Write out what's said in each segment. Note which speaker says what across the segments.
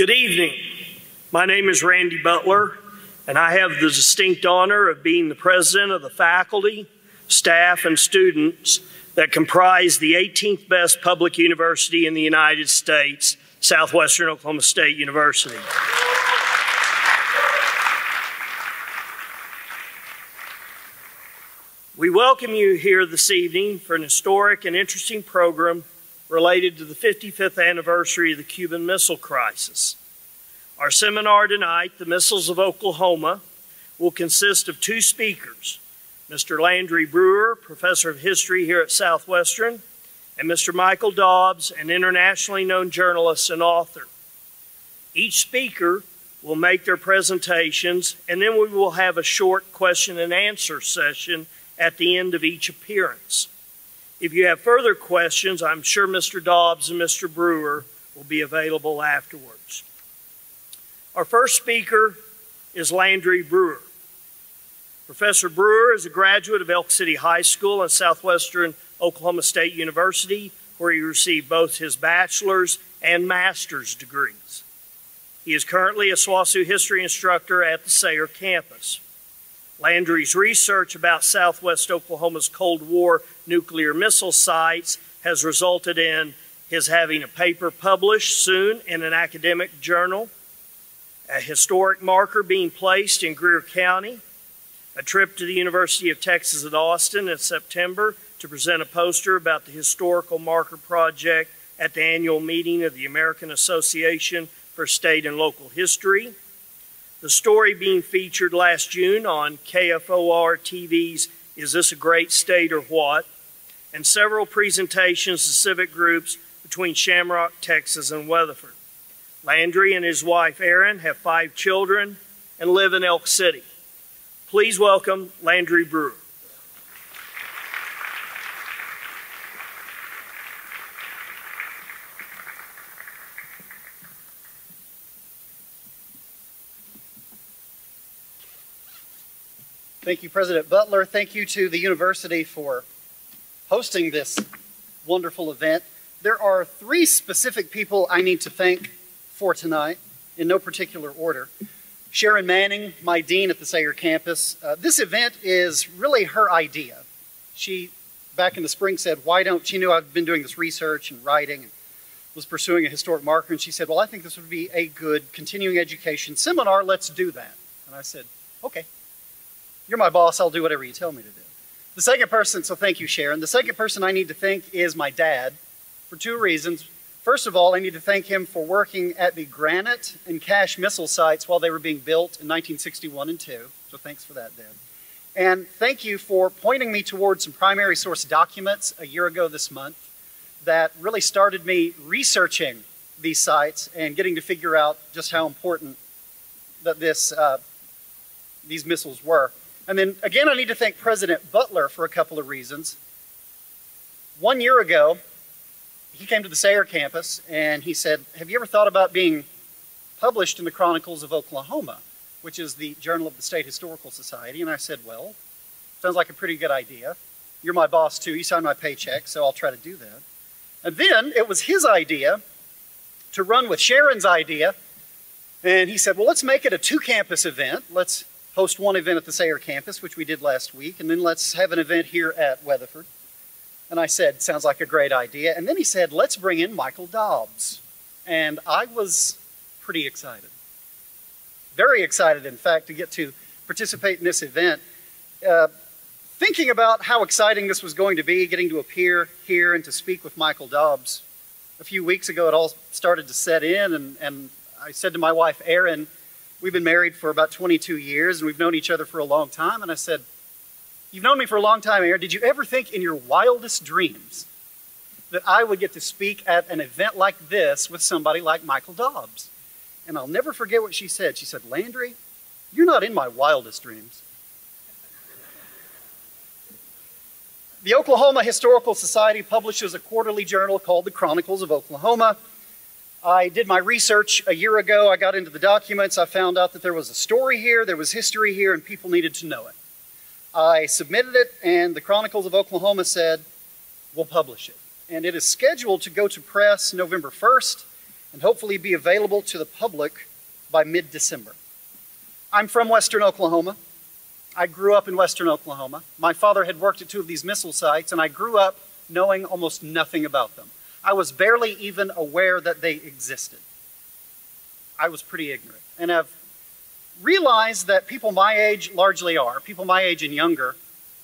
Speaker 1: Good evening. My name is Randy Beutler, and I have the distinct honor of being the president of the faculty, staff, and students that comprise the 18th best public university in the United States, Southwestern Oklahoma State University. We welcome you here this evening for an historic and interesting program related to the 55th anniversary of the Cuban Missile Crisis. Our seminar tonight, The Missiles of Oklahoma, will consist of two speakers, Mr. Landry Brewer, Professor of History here at Southwestern, and Mr. Michael Dobbs, an internationally known journalist and author. Each speaker will make their presentations, and then we will have a short question and answer session at the end of each appearance. If you have further questions, I'm sure Mr. Dobbs and Mr. Brewer will be available afterwards. Our first speaker is Landry Brewer. Professor Brewer is a graduate of Elk City High School and Southwestern Oklahoma State University, where he received both his bachelor's and master's degrees. He is currently a SWOSU history instructor at the Sayre campus. Landry's research about southwest Oklahoma's Cold War nuclear missile sites has resulted in his having a paper published soon in an academic journal, a historic marker being placed in Greer County, a trip to the University of Texas at Austin in September to present a poster about the historical marker project at the annual meeting of the American Association for State and Local History, the story being featured last June on KFOR TV's Is This a Great State or What? and several presentations to civic groups between Shamrock, Texas and Weatherford. Landry and his wife Erin have five children and live in Elk City. Please welcome Landry Brewer.
Speaker 2: Thank you, President Beutler. Thank you to the university for hosting this wonderful event. There are three specific people I need to thank for tonight, in no particular order. Sharon Manning, my dean at the Sayre campus. Uh, this event is really her idea. She, back in the spring, said, Why don't she knew I've been doing this research and writing and was pursuing a historic marker, and she said, Well, I think this would be a good continuing education seminar. Let's do that. And I said, Okay. You're my boss. I'll do whatever you tell me to do. The second person, so thank you, Sharon. The second person I need to thank is my dad for two reasons. First of all, I need to thank him for working at the Granite and Cache missile sites while they were being built in 1961 and 2. So thanks for that, Dad. And thank you for pointing me towards some primary source documents a year ago this month that really started me researching these sites and getting to figure out just how important that this, uh, these missiles were. And then again, I need to thank President Beutler for a couple of reasons. One year ago, he came to the Sayre campus and he said, Have you ever thought about being published in the Chronicles of Oklahoma, which is the journal of the State Historical Society? And I said, Well, sounds like a pretty good idea. You're my boss too. You signed my paycheck, so I'll try to do that. And then it was his idea to run with Sharon's idea. And he said, Well, let's make it a two campus event. Let's host one event at the Sayre campus, which we did last week, and then let's have an event here at Weatherford. And I said, sounds like a great idea. And then he said, let's bring in Michael Dobbs. And I was pretty excited. Very excited, in fact, to get to participate in this event. Uh, thinking about how exciting this was going to be, getting to appear here and to speak with Michael Dobbs. A few weeks ago, it all started to set in, and, and I said to my wife, Erin, We've been married for about 22 years and we've known each other for a long time. And I said, You've known me for a long time, Erin. Did you ever think in your wildest dreams that I would get to speak at an event like this with somebody like Michael Dobbs? And I'll never forget what she said. She said, Landry, you're not in my wildest dreams. The Oklahoma Historical Society publishes a quarterly journal called the Chronicles of Oklahoma. I did my research a year ago. I got into the documents. I found out that there was a story here, there was history here, and people needed to know it. I submitted it, and the Chronicles of Oklahoma said, We'll publish it. And it is scheduled to go to press November 1st, and hopefully be available to the public by mid December. I'm from Western Oklahoma. I grew up in Western Oklahoma. My father had worked at two of these missile sites, and I grew up knowing almost nothing about them. I was barely even aware that they existed. I was pretty ignorant. And I've realized that people my age largely are, people my age and younger,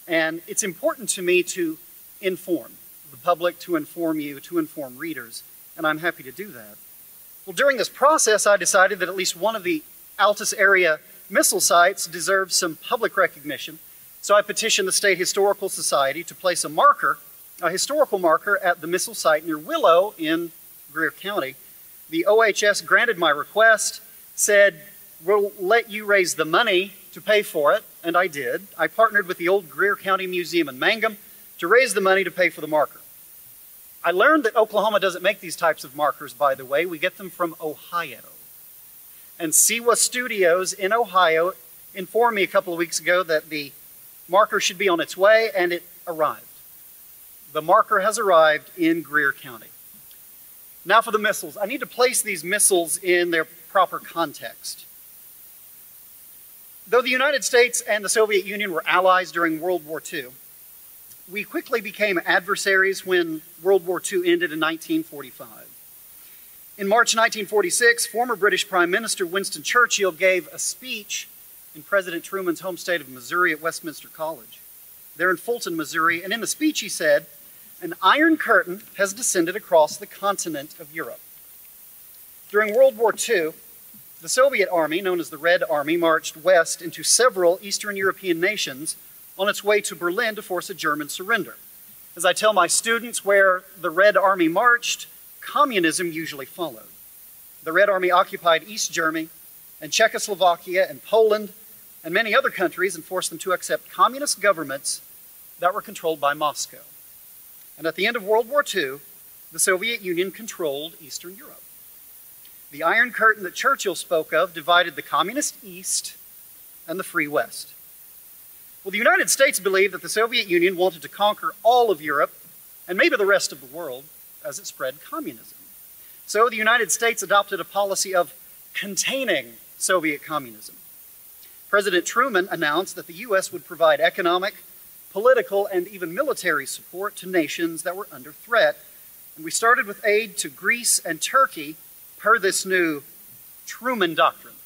Speaker 2: and it's important to me to inform the public, to inform you, to inform readers, and I'm happy to do that. Well, during this process, I decided that at least one of the Altus area missile sites deserves some public recognition, so I petitioned the State Historical Society to place a marker, a historical marker, at the missile site near Willow in Greer County. The OHS granted my request, said, We'll let you raise the money to pay for it, and I did. I partnered with the old Greer County Museum in Mangum to raise the money to pay for the marker. I learned that Oklahoma doesn't make these types of markers, by the way. We get them from Ohio. And Sewah Studios in Ohio informed me a couple of weeks ago that the marker should be on its way, and it arrived. The marker has arrived in Greer County. Now for the missiles. I need to place these missiles in their proper context. Though the United States and the Soviet Union were allies during World War II, we quickly became adversaries when World War II ended in 1945. In March 1946, former British Prime Minister Winston Churchill gave a speech in President Truman's home state of Missouri at Westminster College. There in Fulton, Missouri, and in the speech he said, An iron curtain has descended across the continent of Europe. During World War II, the Soviet army, known as the Red Army, marched west into several Eastern European nations on its way to Berlin to force a German surrender. As I tell my students, where the Red Army marched, communism usually followed. The Red Army occupied East Germany and Czechoslovakia and Poland and many other countries and forced them to accept communist governments that were controlled by Moscow. And at the end of World War II, the Soviet Union controlled Eastern Europe. The Iron Curtain that Churchill spoke of divided the communist East and the free West. Well, the United States believed that the Soviet Union wanted to conquer all of Europe and maybe the rest of the world as it spread communism. So the United States adopted a policy of containing Soviet communism. President Truman announced that the U.S. would provide economic, political, and even military support to nations that were under threat. And we started with aid to Greece and Turkey per this new Truman Doctrine.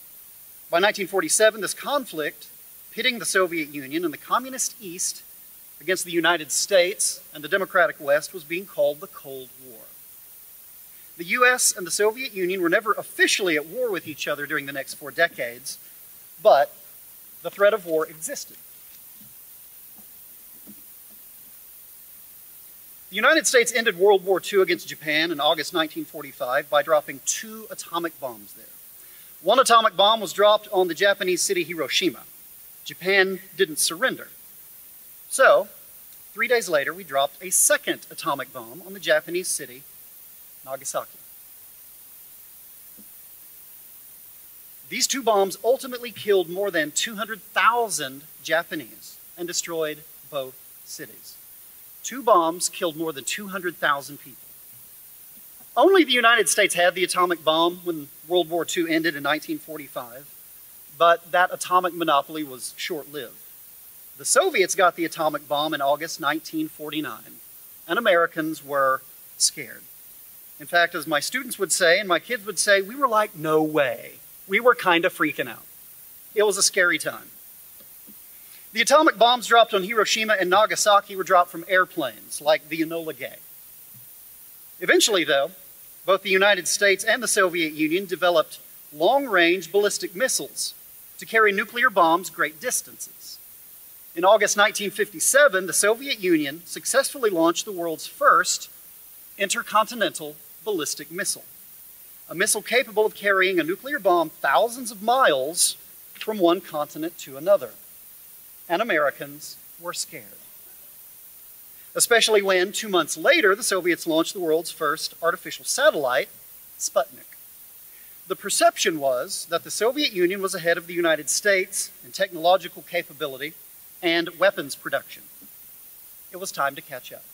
Speaker 2: By 1947, this conflict pitting the Soviet Union and the Communist East against the United States and the Democratic West was being called the Cold War. The US and the Soviet Union were never officially at war with each other during the next four decades, but the threat of war existed. The United States ended World War II against Japan in August 1945 by dropping two atomic bombs there. One atomic bomb was dropped on the Japanese city Hiroshima. Japan didn't surrender. So, three days later, we dropped a second atomic bomb on the Japanese city, Nagasaki. These two bombs ultimately killed more than 200,000 Japanese and destroyed both cities. Two bombs killed more than 200,000 people. Only the United States had the atomic bomb when World War II ended in 1945 but that atomic monopoly was short lived. The Soviets got the atomic bomb in August 1949, and Americans were scared. In fact, as my students would say, and my kids would say, we were like, no way. We were kind of freaking out. It was a scary time. The atomic bombs dropped on Hiroshima and Nagasaki were dropped from airplanes like the Enola Gay. Eventually, though, both the United States and the Soviet Union developed long range ballistic missiles to carry nuclear bombs great distances. In August 1957, the Soviet Union successfully launched the world's first intercontinental ballistic missile, a missile capable of carrying a nuclear bomb thousands of miles from one continent to another. And Americans were scared. Especially when, two months later, the Soviets launched the world's first artificial satellite, Sputnik. The perception was that the Soviet Union was ahead of the United States in technological capability and weapons production. It was time to catch up.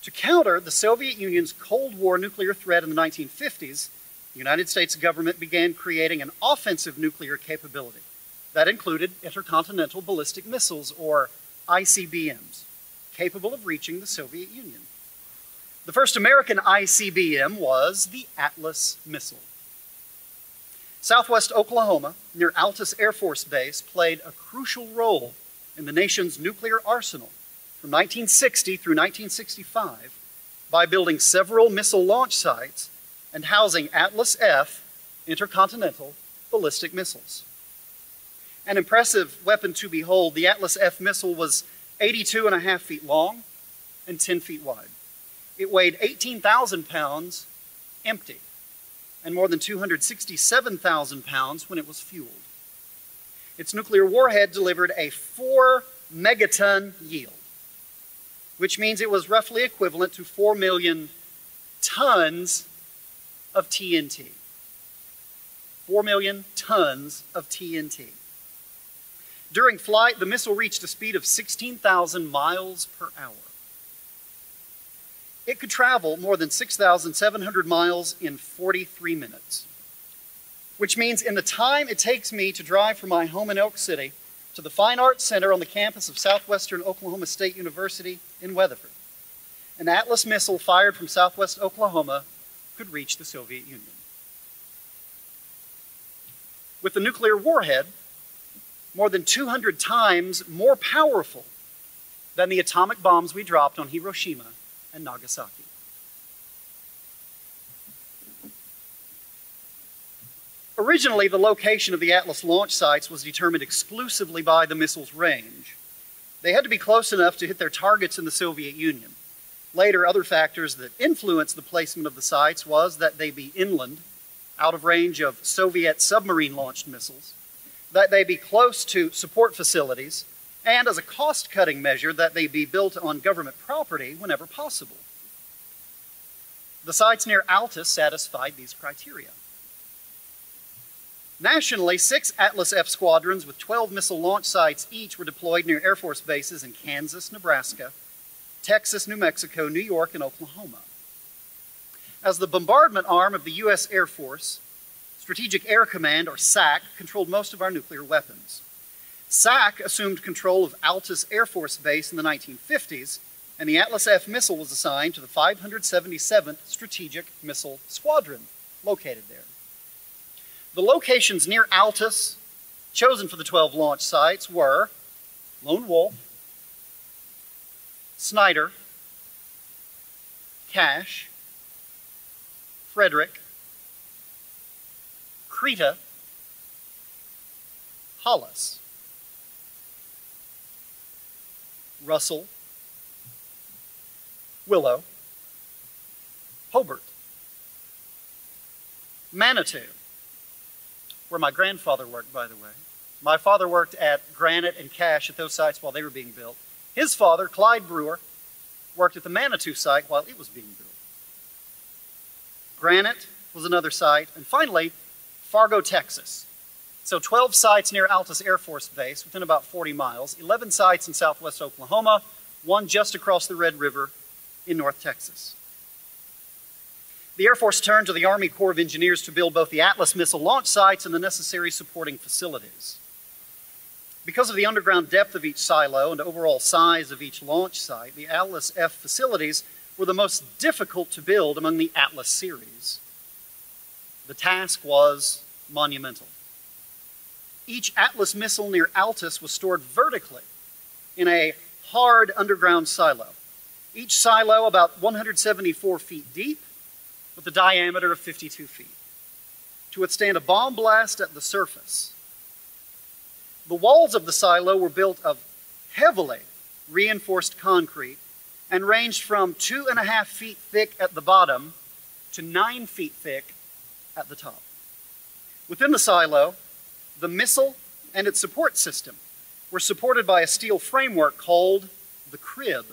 Speaker 2: To counter the Soviet Union's Cold War nuclear threat in the 1950s, the United States government began creating an offensive nuclear capability. That included intercontinental ballistic missiles, or ICBMs, capable of reaching the Soviet Union. The first American ICBM was the Atlas missile. Southwest Oklahoma, near Altus Air Force Base, played a crucial role in the nation's nuclear arsenal from 1960 through 1965 by building several missile launch sites and housing Atlas F intercontinental ballistic missiles. An impressive weapon to behold, the Atlas F missile was 82 and a half feet long and 10 feet wide. It weighed 18,000 pounds empty and more than 267,000 pounds when it was fueled. Its nuclear warhead delivered a 4 megaton yield, which means it was roughly equivalent to 4 million tons of TNT. 4 million tons of TNT. During flight, the missile reached a speed of 16,000 miles per hour. It could travel more than 6,700 miles in 43 minutes, which means in the time it takes me to drive from my home in Elk City to the Fine Arts Center on the campus of Southwestern Oklahoma State University in Weatherford, an Atlas missile fired from southwest Oklahoma could reach the Soviet Union. With the nuclear warhead, more than 200 times more powerful than the atomic bombs we dropped on Hiroshima and Nagasaki. Originally, the location of the Atlas launch sites was determined exclusively by the missile's range. They had to be close enough to hit their targets in the Soviet Union. Later, other factors that influenced the placement of the sites was that they be inland, out of range of Soviet submarine launched missiles, that they be close to support facilities, and as a cost cutting measure, that they be built on government property whenever possible. The sites near Altus satisfied these criteria. Nationally, six Atlas F squadrons with 12 missile launch sites each were deployed near Air Force bases in Kansas, Nebraska, Texas, New Mexico, New York, and Oklahoma. As the bombardment arm of the U.S. Air Force, Strategic Air Command, or SAC, controlled most of our nuclear weapons. SAC assumed control of Altus Air Force Base in the 1950s, and the Atlas F missile was assigned to the 577th Strategic Missile Squadron, located there. The locations near Altus, chosen for the 12 launch sites, were Lone Wolf, Snyder, Cache, Frederick, Creta, Hollis, Russell, Willow, Hobart, Manitou, where my grandfather worked, by the way. My father worked at Granite and Cache at those sites while they were being built. His father, Clyde Brewer, worked at the Manitou site while it was being built. Granite was another site. And finally, Fargo, Texas. So 12 sites near Altus Air Force Base within about 40 miles, 11 sites in southwest Oklahoma, one just across the Red River in North Texas. The Air Force turned to the Army Corps of Engineers to build both the Atlas missile launch sites and the necessary supporting facilities. Because of the underground depth of each silo and overall size of each launch site, the Atlas F facilities were the most difficult to build among the Atlas series. The task was monumental. Each Atlas missile near Altus was stored vertically in a hard underground silo. Each silo about 174 feet deep with a diameter of 52 feet to withstand a bomb blast at the surface the walls of the silo were built of heavily reinforced concrete and ranged from two and a half feet thick at the bottom to nine feet thick at the top. Within the silo, the missile and its support system were supported by a steel framework called the crib,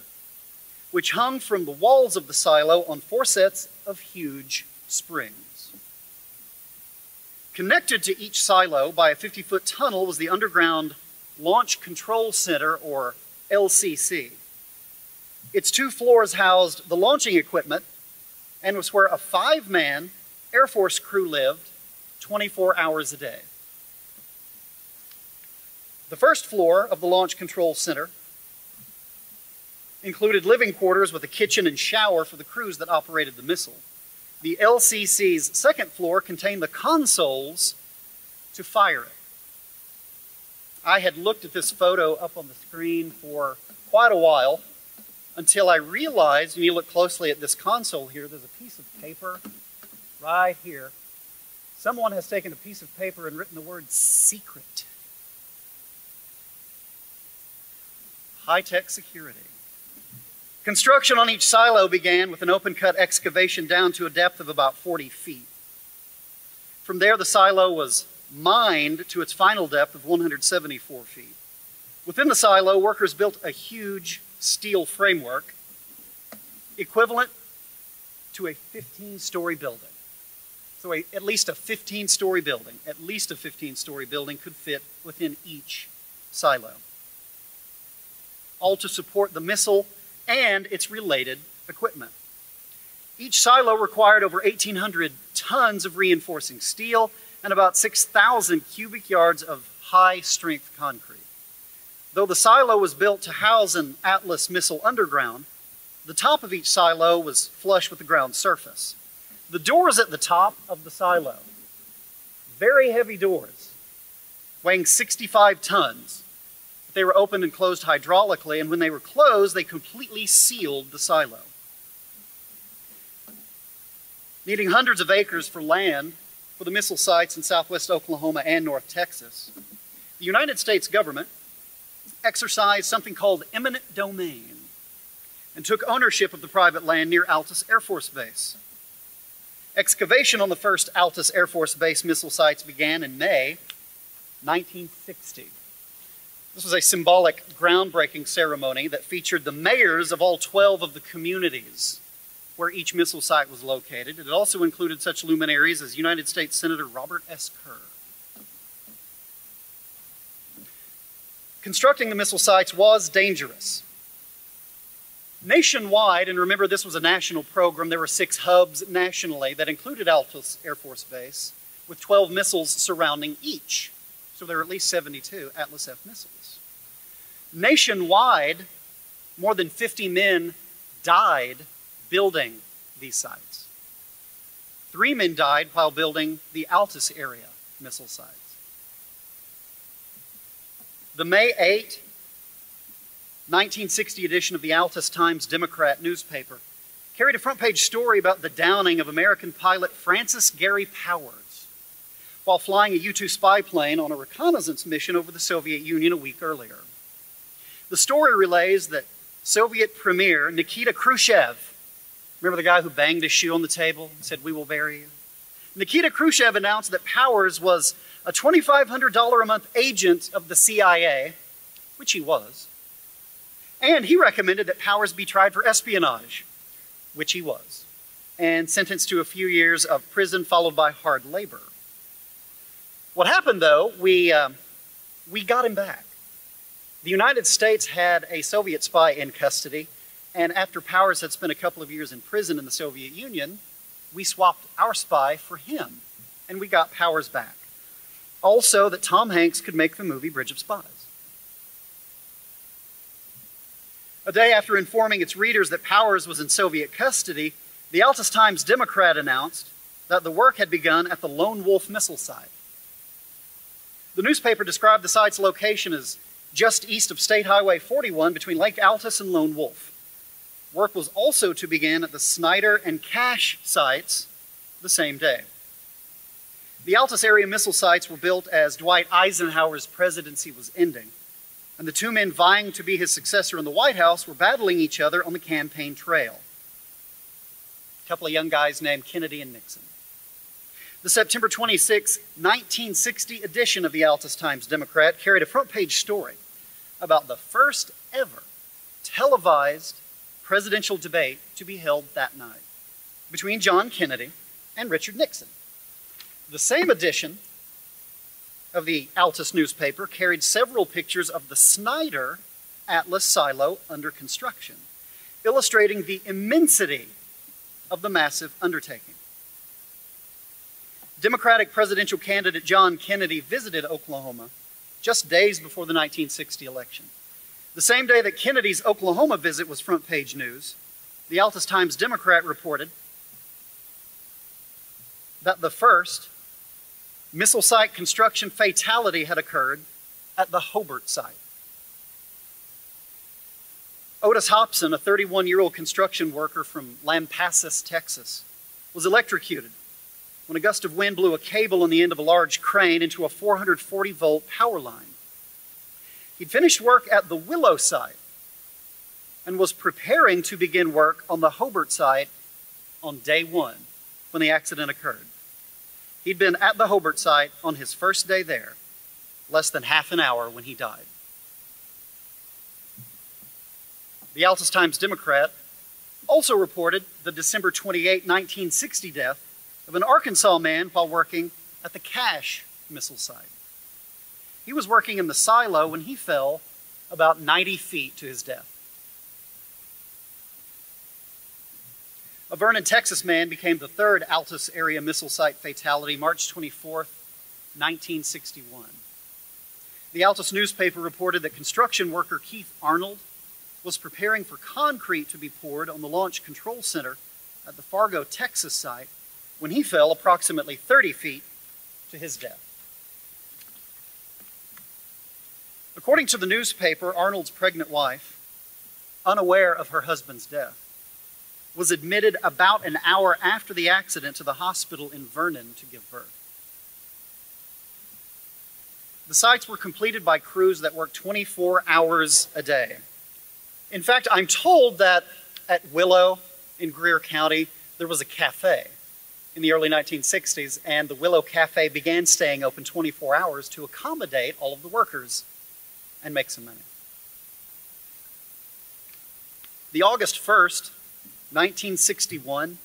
Speaker 2: which hung from the walls of the silo on four sets of huge springs. Connected to each silo by a 50 foot tunnel was the Underground Launch Control Center, or LCC. Its two floors housed the launching equipment and was where a five man Air Force crew lived 24 hours a day. The first floor of the Launch Control Center included living quarters with a kitchen and shower for the crews that operated the missile. The LCC's second floor contained the consoles to fire it. I had looked at this photo up on the screen for quite a while until I realized, when you look closely at this console here, there's a piece of paper right here. Someone has taken a piece of paper and written the word secret. High tech security. Construction on each silo began with an open cut excavation down to a depth of about 40 feet. From there, the silo was mined to its final depth of 174 feet. Within the silo, workers built a huge steel framework equivalent to a 15 story building. So, a, at least a 15 story building, at least a 15 story building could fit within each silo. All to support the missile and its related equipment. Each silo required over 1,800 tons of reinforcing steel and about 6,000 cubic yards of high strength concrete. Though the silo was built to house an Atlas missile underground, the top of each silo was flush with the ground surface. The doors at the top of the silo, very heavy doors, weighing 65 tons. They were opened and closed hydraulically, and when they were closed, they completely sealed the silo. Needing hundreds of acres for land for the missile sites in southwest Oklahoma and North Texas, the United States government exercised something called eminent domain and took ownership of the private land near Altus Air Force Base. Excavation on the first Altus Air Force Base missile sites began in May 1960. This was a symbolic groundbreaking ceremony that featured the mayors of all 12 of the communities where each missile site was located. It also included such luminaries as United States Senator Robert S. Kerr. constructing the missile sites was dangerous. Nationwide, and remember this was a national program, there were six hubs nationally that included Altus Air Force Base, with 12 missiles surrounding each. So there are at least 72 Atlas F missiles. Nationwide, more than 50 men died building these sites. Three men died while building the Altus area missile sites. The May 8, 1960 edition of the Altus Times Democrat newspaper carried a front page story about the downing of American pilot Francis Gary Powers while flying a U 2 spy plane on a reconnaissance mission over the Soviet Union a week earlier. The story relays that Soviet Premier Nikita Khrushchev, remember the guy who banged his shoe on the table and said, We will bury you? Nikita Khrushchev announced that Powers was a $2,500 a month agent of the CIA, which he was, and he recommended that Powers be tried for espionage, which he was, and sentenced to a few years of prison followed by hard labor. What happened, though, we, uh, we got him back. The United States had a Soviet spy in custody, and after Powers had spent a couple of years in prison in the Soviet Union, we swapped our spy for him, and we got Powers back. Also, that Tom Hanks could make the movie Bridge of Spies. A day after informing its readers that Powers was in Soviet custody, the Altus Times Democrat announced that the work had begun at the Lone Wolf missile site. The newspaper described the site's location as just east of State Highway 41 between Lake Altus and Lone Wolf. Work was also to begin at the Snyder and Cache sites the same day. The Altus area missile sites were built as Dwight Eisenhower's presidency was ending, and the two men vying to be his successor in the White House were battling each other on the campaign trail. A couple of young guys named Kennedy and Nixon. The September 26, 1960 edition of the Altus Times Democrat carried a front page story about the first ever televised presidential debate to be held that night between John Kennedy and Richard Nixon. The same edition of the Altus newspaper carried several pictures of the Snyder Atlas silo under construction. illustrating the immensity of the massive undertaking. Democratic presidential candidate John Kennedy visited Oklahoma just days before the 1960 election. The same day that Kennedy's Oklahoma visit was front page news, the Altus Times Democrat reported that the first missile site construction fatality had occurred at the Hobart site. Otis Hobson, a 31 year old construction worker from Lampasas, Texas, was electrocuted when a gust of wind blew a cable on the end of a large crane into a 440 volt power line. He'd finished work at the Willow site and was preparing to begin work on the Hobart site on day one when the accident occurred. He'd been at the Hobart site on his first day there, less than half an hour when he died. The Altus Times Democrat also reported the December 28, 1960 death of an Arkansas man while working at the Cache missile site. He was working in the silo when he fell about 90 feet to his death. A Vernon, Texas man became the third Altus area missile site fatality March 24, 1961. The Altus newspaper reported that construction worker Keith Arnold was preparing for concrete to be poured on the Launch Control Center at the Fargo, Texas site when he fell approximately 30 feet to his death. According to the newspaper, Arnold's pregnant wife, unaware of her husband's death, was admitted about an hour after the accident to the hospital in Vernon to give birth. The sites were completed by crews that worked 24 hours a day. In fact, I'm told that at Willow in Greer County, there was a cafe in the early 1960s, and the Willow Cafe began staying open 24 hours to accommodate all of the workers and make some money. The August 1st, 1961,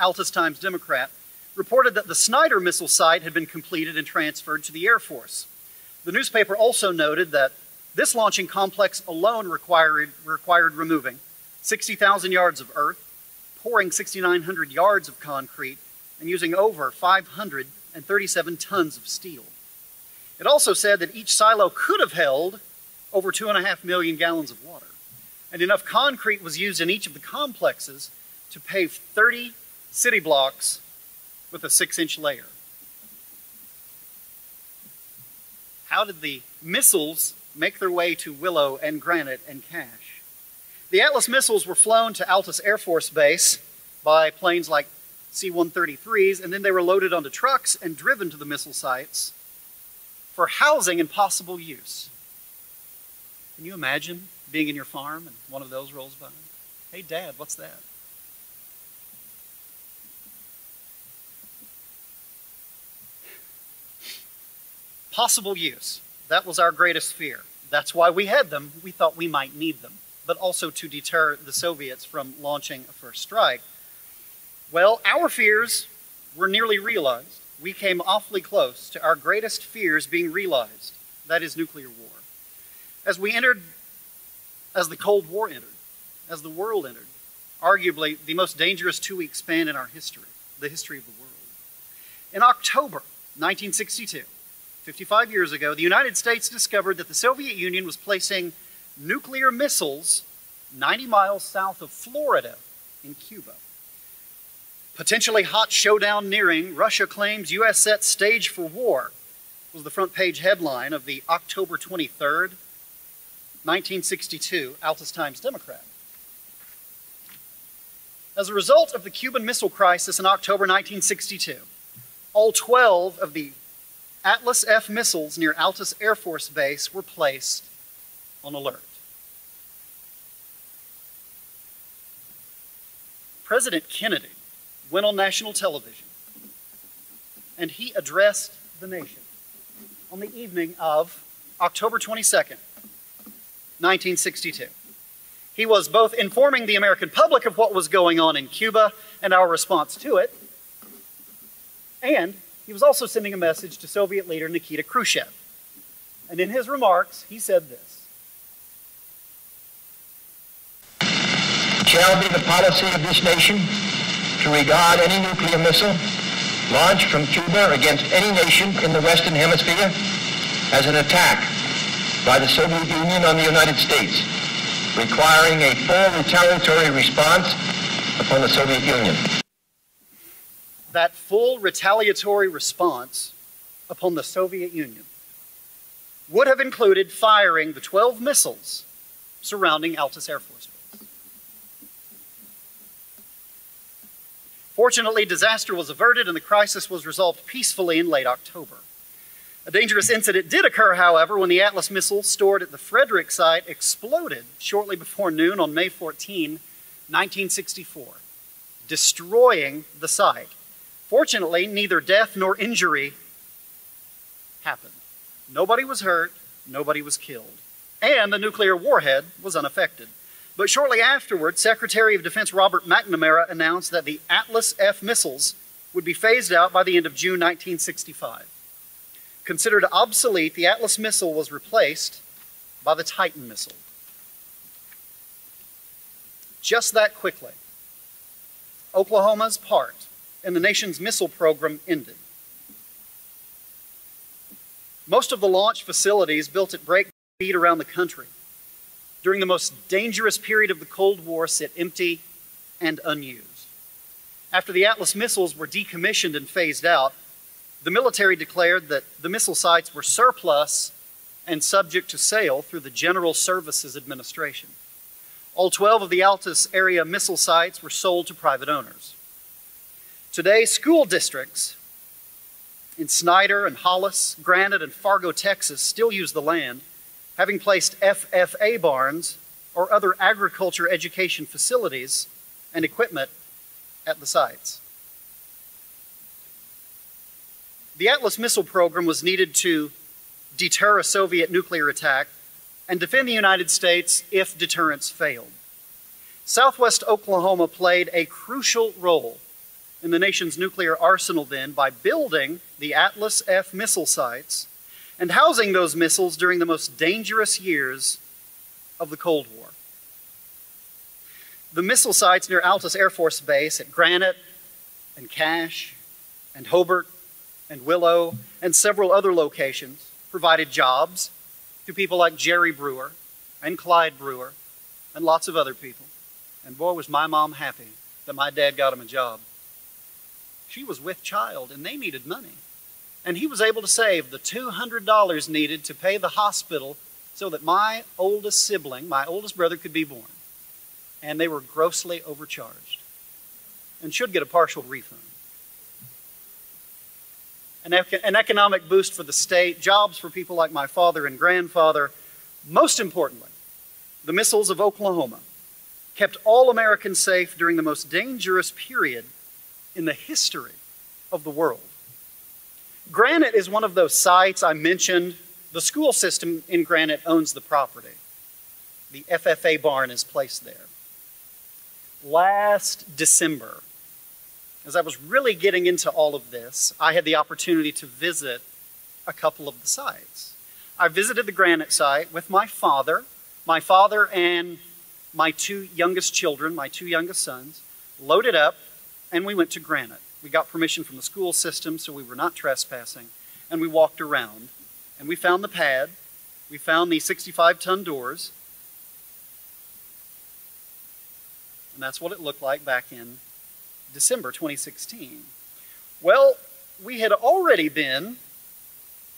Speaker 2: Altus Times Democrat reported that the Snyder missile site had been completed and transferred to the Air Force. The newspaper also noted that this launching complex alone required, required removing 60,000 yards of earth, pouring 6,900 yards of concrete and using over 537 tons of steel. It also said that each silo could have held over two and a half million gallons of water, and enough concrete was used in each of the complexes to pave 30 city blocks with a six inch layer. How did the missiles make their way to Willow and Granite and Cache? The Atlas missiles were flown to Altus Air Force Base by planes like C 133s, and then they were loaded onto trucks and driven to the missile sites for housing and possible use. Can you imagine being in your farm and one of those rolls by? Hey, Dad, what's that? Possible use. That was our greatest fear. That's why we had them. We thought we might need them but also to deter the Soviets from launching a first strike. Well, our fears were nearly realized. We came awfully close to our greatest fears being realized that is, nuclear war. As we entered, as the Cold War entered, as the world entered, arguably the most dangerous two week span in our history, the history of the world. In October 1962, 55 years ago, the United States discovered that the Soviet Union was placing nuclear missiles 90 miles south of Florida in Cuba. Potentially hot showdown nearing, Russia claims U.S. sets stage for war, was the front page headline of the October 23rd, 1962 Altus Times Democrat. As a result of the Cuban Missile Crisis in October 1962, all 12 of the Atlas F missiles near Altus Air Force Base were placed on alert. President Kennedy went on national television and he addressed the nation on the evening of October 22nd, 1962. He was both informing the American public of what was going on in Cuba and our response to it, and he was also sending a message to Soviet leader Nikita Khrushchev. And in his remarks, he said this
Speaker 3: It shall be the policy of this nation to regard any nuclear missile launched from Cuba against any nation in the Western Hemisphere as an attack by the Soviet Union on the United States, requiring a full retaliatory response upon the Soviet Union.
Speaker 2: That full retaliatory response upon the Soviet Union would have included firing the 12 missiles surrounding Altus Air Force Base. Fortunately, disaster was averted and the crisis was resolved peacefully in late October. A dangerous incident did occur, however, when the Atlas missile stored at the Frederick site exploded shortly before noon on May 14, 1964, destroying the site. Fortunately, neither death nor injury happened. Nobody was hurt, nobody was killed, and the nuclear warhead was unaffected. But shortly afterward, Secretary of Defense Robert McNamara announced that the Atlas F missiles would be phased out by the end of June 1965. Considered obsolete, the Atlas missile was replaced by the Titan missile. Just that quickly, Oklahoma's part in the nation's missile program ended. Most of the launch facilities built at break speed around the country during the most dangerous period of the Cold War sit empty and unused. After the Atlas missiles were decommissioned and phased out, the military declared that the missile sites were surplus and subject to sale through the General Services Administration. All 12 of the Altus area missile sites were sold to private owners. Today, school districts in Snyder and Hollis, Granite, and Fargo, Texas still use the land, having placed FFA barns or other agriculture education facilities and equipment at the sites. The Atlas missile program was needed to deter a Soviet nuclear attack and defend the United States if deterrence failed. Southwest Oklahoma played a crucial role in the nation's nuclear arsenal then by building the Atlas F missile sites and housing those missiles during the most dangerous years of the Cold War. The missile sites near Altus Air Force Base at Granite and Cache and Hobart and Willow and several other locations provided jobs to people like Jerry Brewer and Clyde Brewer and lots of other people. And boy, was my mom happy that my dad got him a job. She was with child and they needed money. And he was able to save the $200 needed to pay the hospital so that my oldest sibling, my oldest brother, could be born. And they were grossly overcharged and should get a partial refund. An, an economic boost for the state, jobs for people like my father and grandfather. Most importantly, the missiles of Oklahoma kept all Americans safe during the most dangerous period in the history of the world. Granite is one of those sites I mentioned. The school system in Granite owns the property. The FFA barn is placed there. Last December, as I was really getting into all of this, I had the opportunity to visit a couple of the sites. I visited the Granite site with my father, my father and my two youngest children, my two youngest sons, loaded up and we went to Granite. We got permission from the school system, so we were not trespassing, and we walked around. And we found the pad, we found the 65 ton doors, and that's what it looked like back in December 2016. Well, we had already been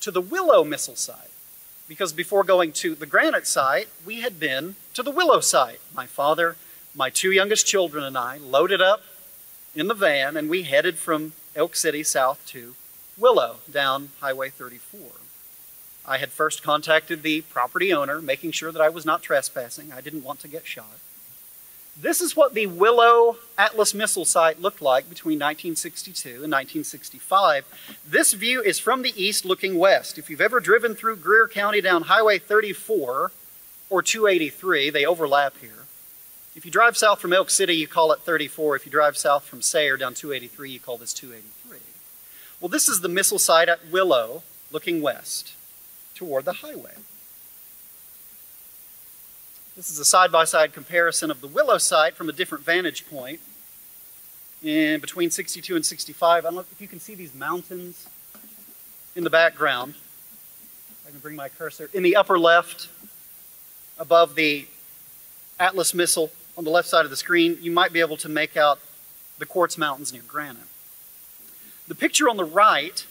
Speaker 2: to the Willow missile site because before going to the Granite site, we had been to the Willow site. My father, my two youngest children, and I loaded up in the van, and we headed from Elk City south to Willow down Highway 34. I had first contacted the property owner, making sure that I was not trespassing. I didn't want to get shot. This is what the Willow Atlas missile site looked like between 1962 and 1965. This view is from the east looking west. If you've ever driven through Greer County down Highway 34 or 283, they overlap here. If you drive south from Elk City, you call it 34. If you drive south from Sayre down 283, you call this 283. Well, this is the missile site at Willow, looking west toward the highway. This is a side-by-side comparison of the Willow site from a different vantage point in between 62 and 65. I don't know if you can see these mountains in the background. I can bring my cursor. In the upper left, above the Atlas missile on the left side of the screen, you might be able to make out the Quartz Mountains near Granite. The picture on the right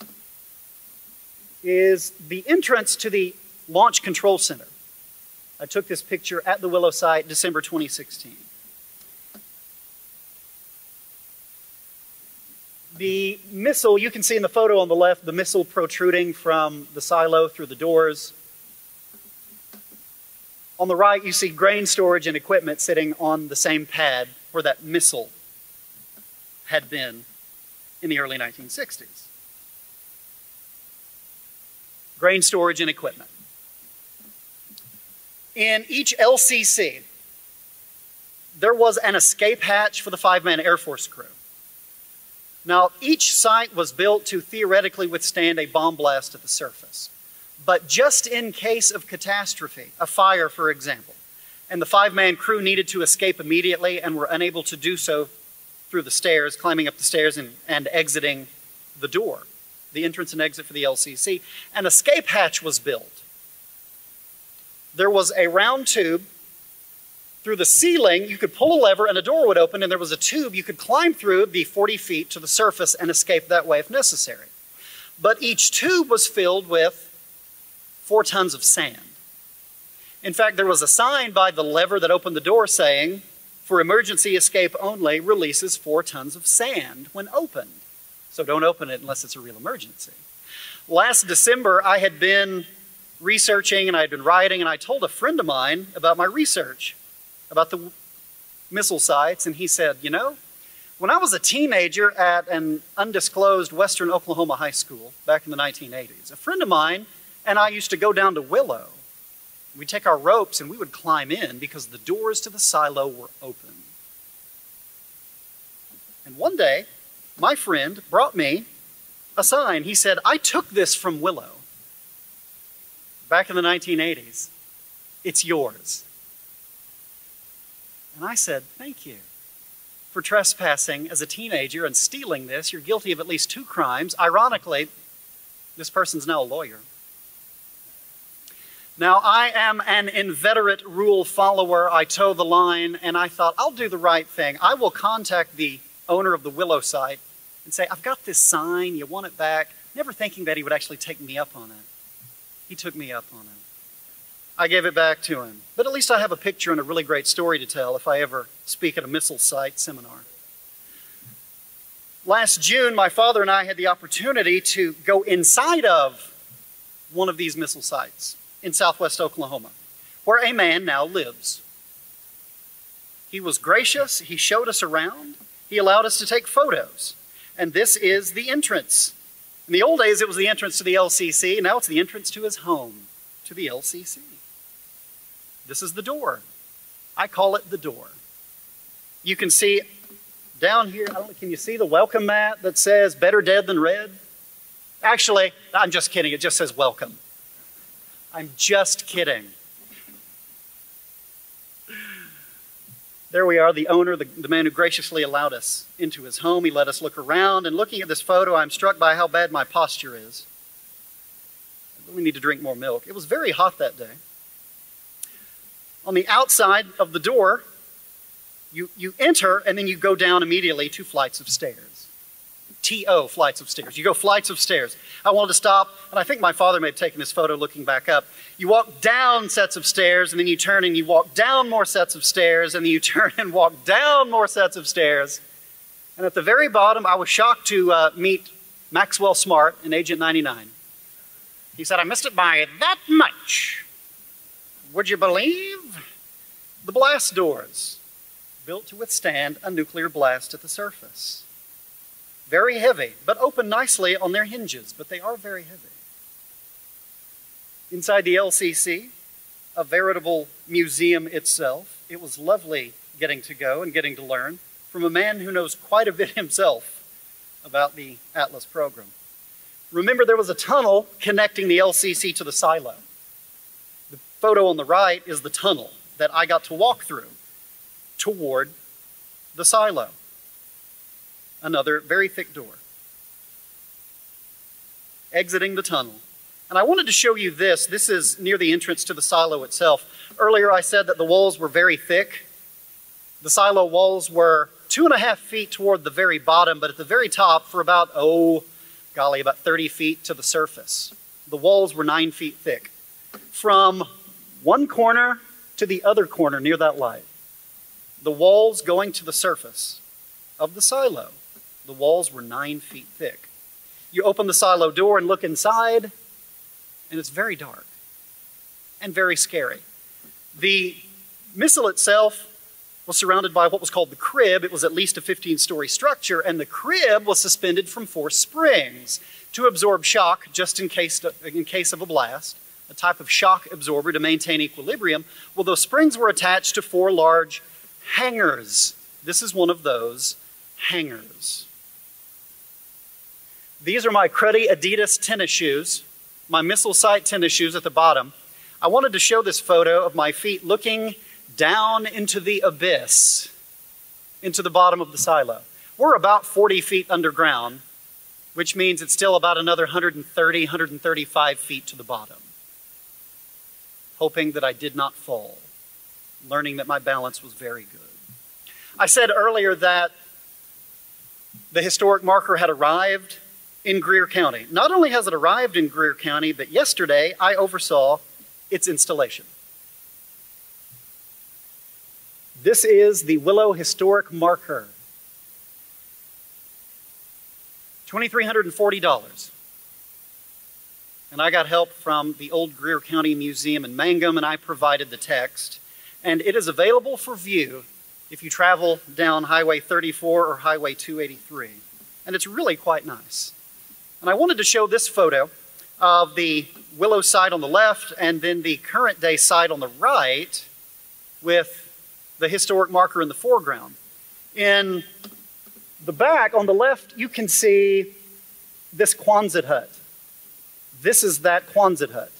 Speaker 2: is the entrance to the Launch Control Center. I took this picture at the Willow site December 2016. The missile, you can see in the photo on the left, the missile protruding from the silo through the doors. On the right, you see grain storage and equipment sitting on the same pad where that missile had been in the early 1960s. Grain storage and equipment. In each LCC, there was an escape hatch for the five man Air Force crew. Now, each site was built to theoretically withstand a bomb blast at the surface. But just in case of catastrophe, a fire, for example, and the five man crew needed to escape immediately and were unable to do so through the stairs, climbing up the stairs and, and exiting the door, the entrance and exit for the LCC, an escape hatch was built. There was a round tube through the ceiling, you could pull a lever and a door would open, and there was a tube you could climb through, be 40 feet to the surface, and escape that way if necessary. But each tube was filled with four tons of sand. In fact, there was a sign by the lever that opened the door saying, for emergency escape only, releases four tons of sand when opened. So don't open it unless it's a real emergency. Last December, I had been researching and I had been writing, and I told a friend of mine about my research about the missile sites, and he said, You know, when I was a teenager at an undisclosed Western Oklahoma high school back in the 1980s, a friend of mine and I used to go down to Willow We'd take our ropes and we would climb in because the doors to the silo were open. And one day, my friend brought me a sign. He said, I took this from Willow back in the 1980s. It's yours. And I said, Thank you for trespassing as a teenager and stealing this. You're guilty of at least two crimes. Ironically, this person's now a lawyer. Now, I am an inveterate rule follower. I toe the line, and I thought, I'll do the right thing. I will contact the owner of the Willow site and say, I've got this sign, you want it back, never thinking that he would actually take me up on it. He took me up on it. I gave it back to him. But at least I have a picture and a really great story to tell if I ever speak at a missile site seminar. Last June, my father and I had the opportunity to go inside of one of these missile sites in southwest Oklahoma, where a man now lives. He was gracious, he showed us around, he allowed us to take photos. And this is the entrance. In the old days, it was the entrance to the LCC, now it's the entrance to his home, to the LCC. This is the door. I call it the door. You can see down here, can you see the welcome mat that says better dead than red? Actually, I'm just kidding, it just says welcome. I'm just kidding. There we are, the owner, the, the, man who graciously allowed us into his home. He let us look around. And looking at this photo, I'm struck by how bad my posture is. We need to drink more milk. It was very hot that day. On the outside of the door, you, you enter and then you go down immediately two flights of stairs. T-O, flights of stairs. You go flights of stairs. I wanted to stop, and I think my father may have taken this photo looking back up. You walk down sets of stairs, and then you turn and you walk down more sets of stairs, and then you turn and walk down more sets of stairs. And at the very bottom, I was shocked to uh, meet Maxwell Smart in Agent 99. He said, I missed it by that much. Would you believe? The blast doors, built to withstand a nuclear blast at the surface. Very heavy, but open nicely on their hinges, but they are very heavy. Inside the LCC, a veritable museum itself. It was lovely getting to go and getting to learn from a man who knows quite a bit himself about the Atlas program. Remember, there was a tunnel connecting the LCC to the silo. The photo on the right is the tunnel that I got to walk through toward the silo. Another very thick door. Exiting the tunnel. And I wanted to show you this. This is near the entrance to the silo itself. Earlier I said that the walls were very thick. The silo walls were two and a half feet toward the very bottom, but at the very top, for about, oh, golly, about 30 feet to the surface. The walls were nine feet thick. From one corner to the other corner near that light, the walls going to the surface of the silo, the walls were nine feet thick. You open the silo door and look inside, and it's very dark and very scary. The missile itself was surrounded by what was called the crib. It was at least a 15 story structure, and the crib was suspended from four springs to absorb shock just in case, in case of a blast, a type of shock absorber to maintain equilibrium. Well, those springs were attached to four large hangers. This is one of those hangers. These are my cruddy Adidas tennis shoes, my missile site tennis shoes at the bottom. I wanted to show this photo of my feet looking down into the abyss, into the bottom of the silo. We're about 40 feet underground, which means it's still about another 130, 135 feet to the bottom. Hoping that I did not fall, learning that my balance was very good. I said earlier that the historic marker had arrived in Greer County. Not only has it arrived in Greer County, but yesterday I oversaw its installation. This is the Willow Historic Marker. $2,340. And I got help from the Old Greer County Museum in Mangum, and I provided the text. And it is available for view if you travel down Highway 34 or Highway 283. And it's really quite nice. And I wanted to show this photo of the Willow site on the left and then the current day site on the right with the historic marker in the foreground. In the back on the left, you can see this Quonset hut. This is that Quonset hut.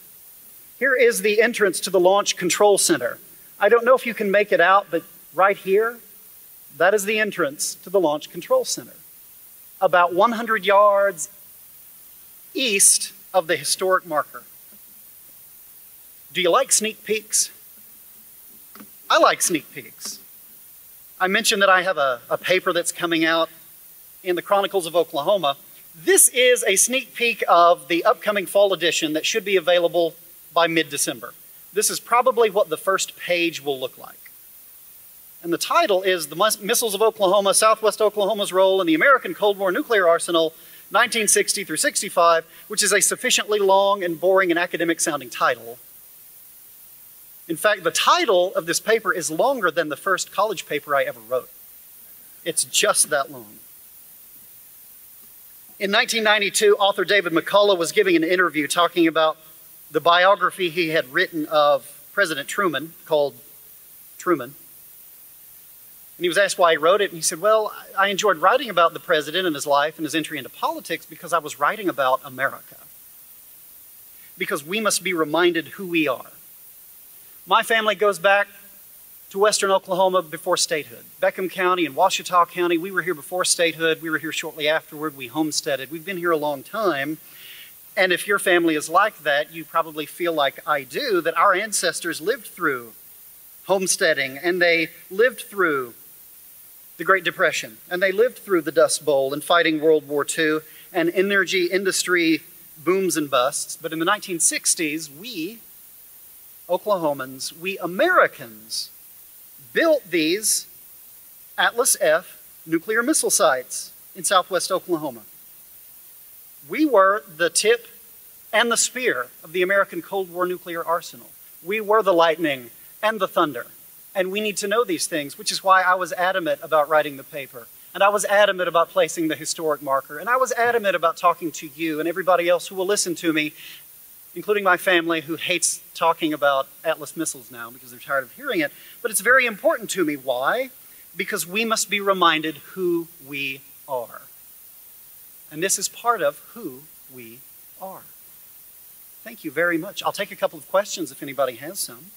Speaker 2: Here is the entrance to the Launch Control Center. I don't know if you can make it out, but right here, that is the entrance to the Launch Control Center. About 100 yards east of the historic marker. Do you like sneak peeks? I like sneak peeks. I mentioned that I have a, a paper that's coming out in the Chronicles of Oklahoma. This is a sneak peek of the upcoming fall edition that should be available by mid December. This is probably what the first page will look like. And the title is The Missiles of Oklahoma, Southwest Oklahoma's Role in the American Cold War Nuclear Arsenal, 1960 through 65, which is a sufficiently long and boring and academic sounding title. In fact, the title of this paper is longer than the first college paper I ever wrote. It's just that long. In 1992, author David McCullough was giving an interview talking about the biography he had written of President Truman called Truman. And he was asked why he wrote it, and he said, Well, I enjoyed writing about the president and his life and his entry into politics because I was writing about America. Because we must be reminded who we are. My family goes back to western Oklahoma before statehood. Beckham County and Washita County, we were here before statehood. We were here shortly afterward. We homesteaded. We've been here a long time. And if your family is like that, you probably feel like I do, that our ancestors lived through homesteading and they lived through the Great Depression and they lived through the Dust Bowl and fighting World War II and energy industry booms and busts. But in the 1960s, we Oklahomans, we Americans built these Atlas F nuclear missile sites in southwest Oklahoma. We were the tip and the spear of the American Cold War nuclear arsenal. We were the lightning and the thunder. And we need to know these things, which is why I was adamant about writing the paper. And I was adamant about placing the historic marker. And I was adamant about talking to you and everybody else who will listen to me including my family who hates talking about Atlas missiles now because they're tired of hearing it. But it's very important to me. Why? Because we must be reminded who we are. And this is part of who we are. Thank you very much. I'll take a couple of questions if anybody has some.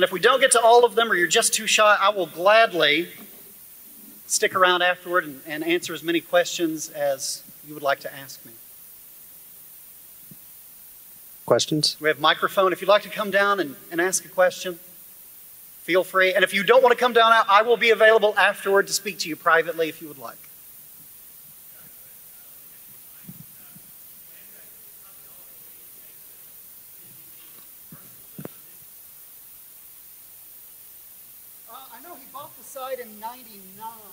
Speaker 4: And if we don't get to all of them or you're just too shy, I will gladly stick around afterward and, and answer as many questions as you would like to ask me.
Speaker 2: Questions?
Speaker 4: We have a microphone. If you'd like to come down and, and ask a question, feel free. And if you don't want to come down, I will be available afterward to speak to you privately if you would like. Ninety-nine.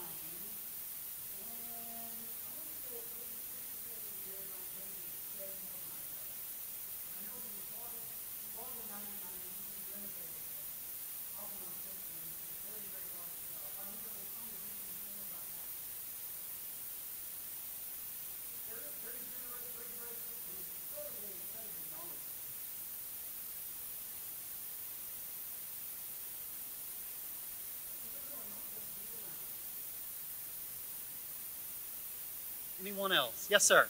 Speaker 4: Anyone else? Yes, sir. Uh,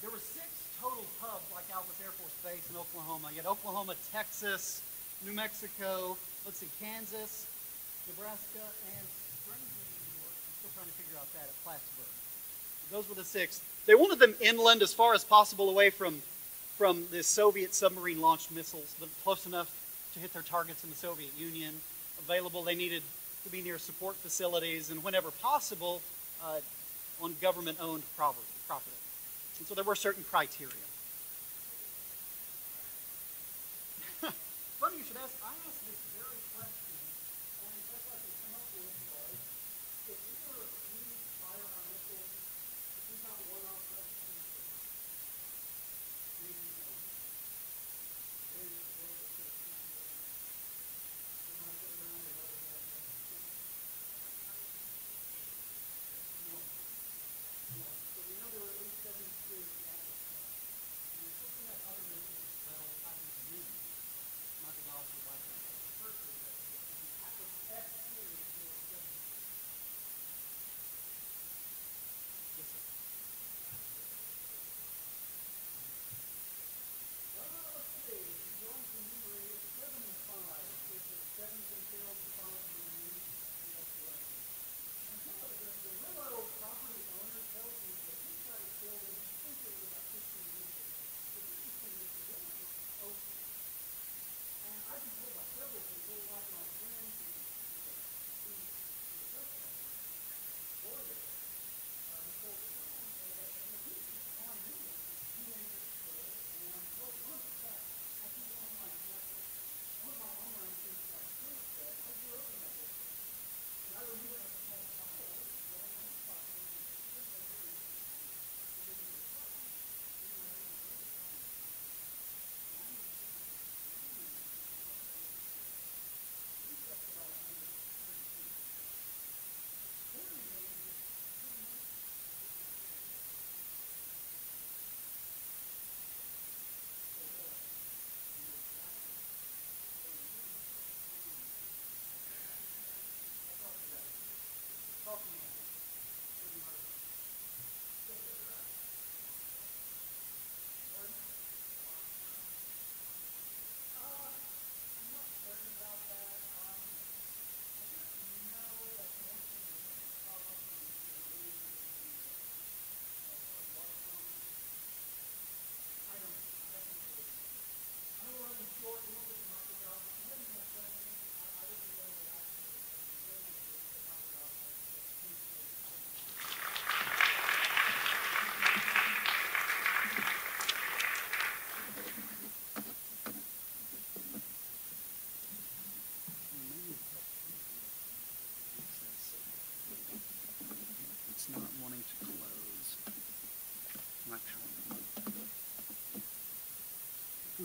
Speaker 4: there were six total pubs like Altus Air Force Base in Oklahoma. You had Oklahoma, Texas, New Mexico, let's see, Kansas, Nebraska, and. I'm still trying to figure out that at Plattsburgh. Those were the six. They wanted them inland as far as possible away from from the Soviet submarine launched missiles, but close enough to hit their targets in the Soviet Union. Available, they needed to be near support facilities and, whenever possible, uh, on government owned property. And so there were certain criteria. Funny you should ask. I asked this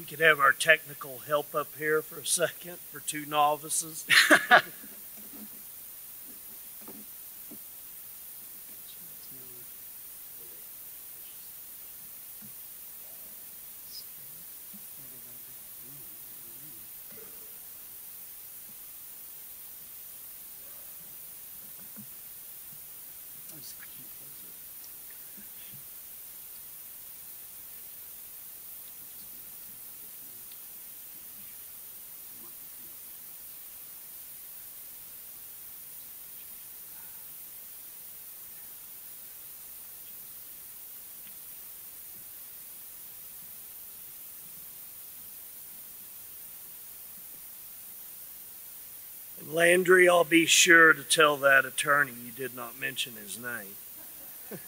Speaker 4: could
Speaker 1: have our technical help up here for a second for two novices. Landry, I'll be sure to tell that attorney you did not mention his name.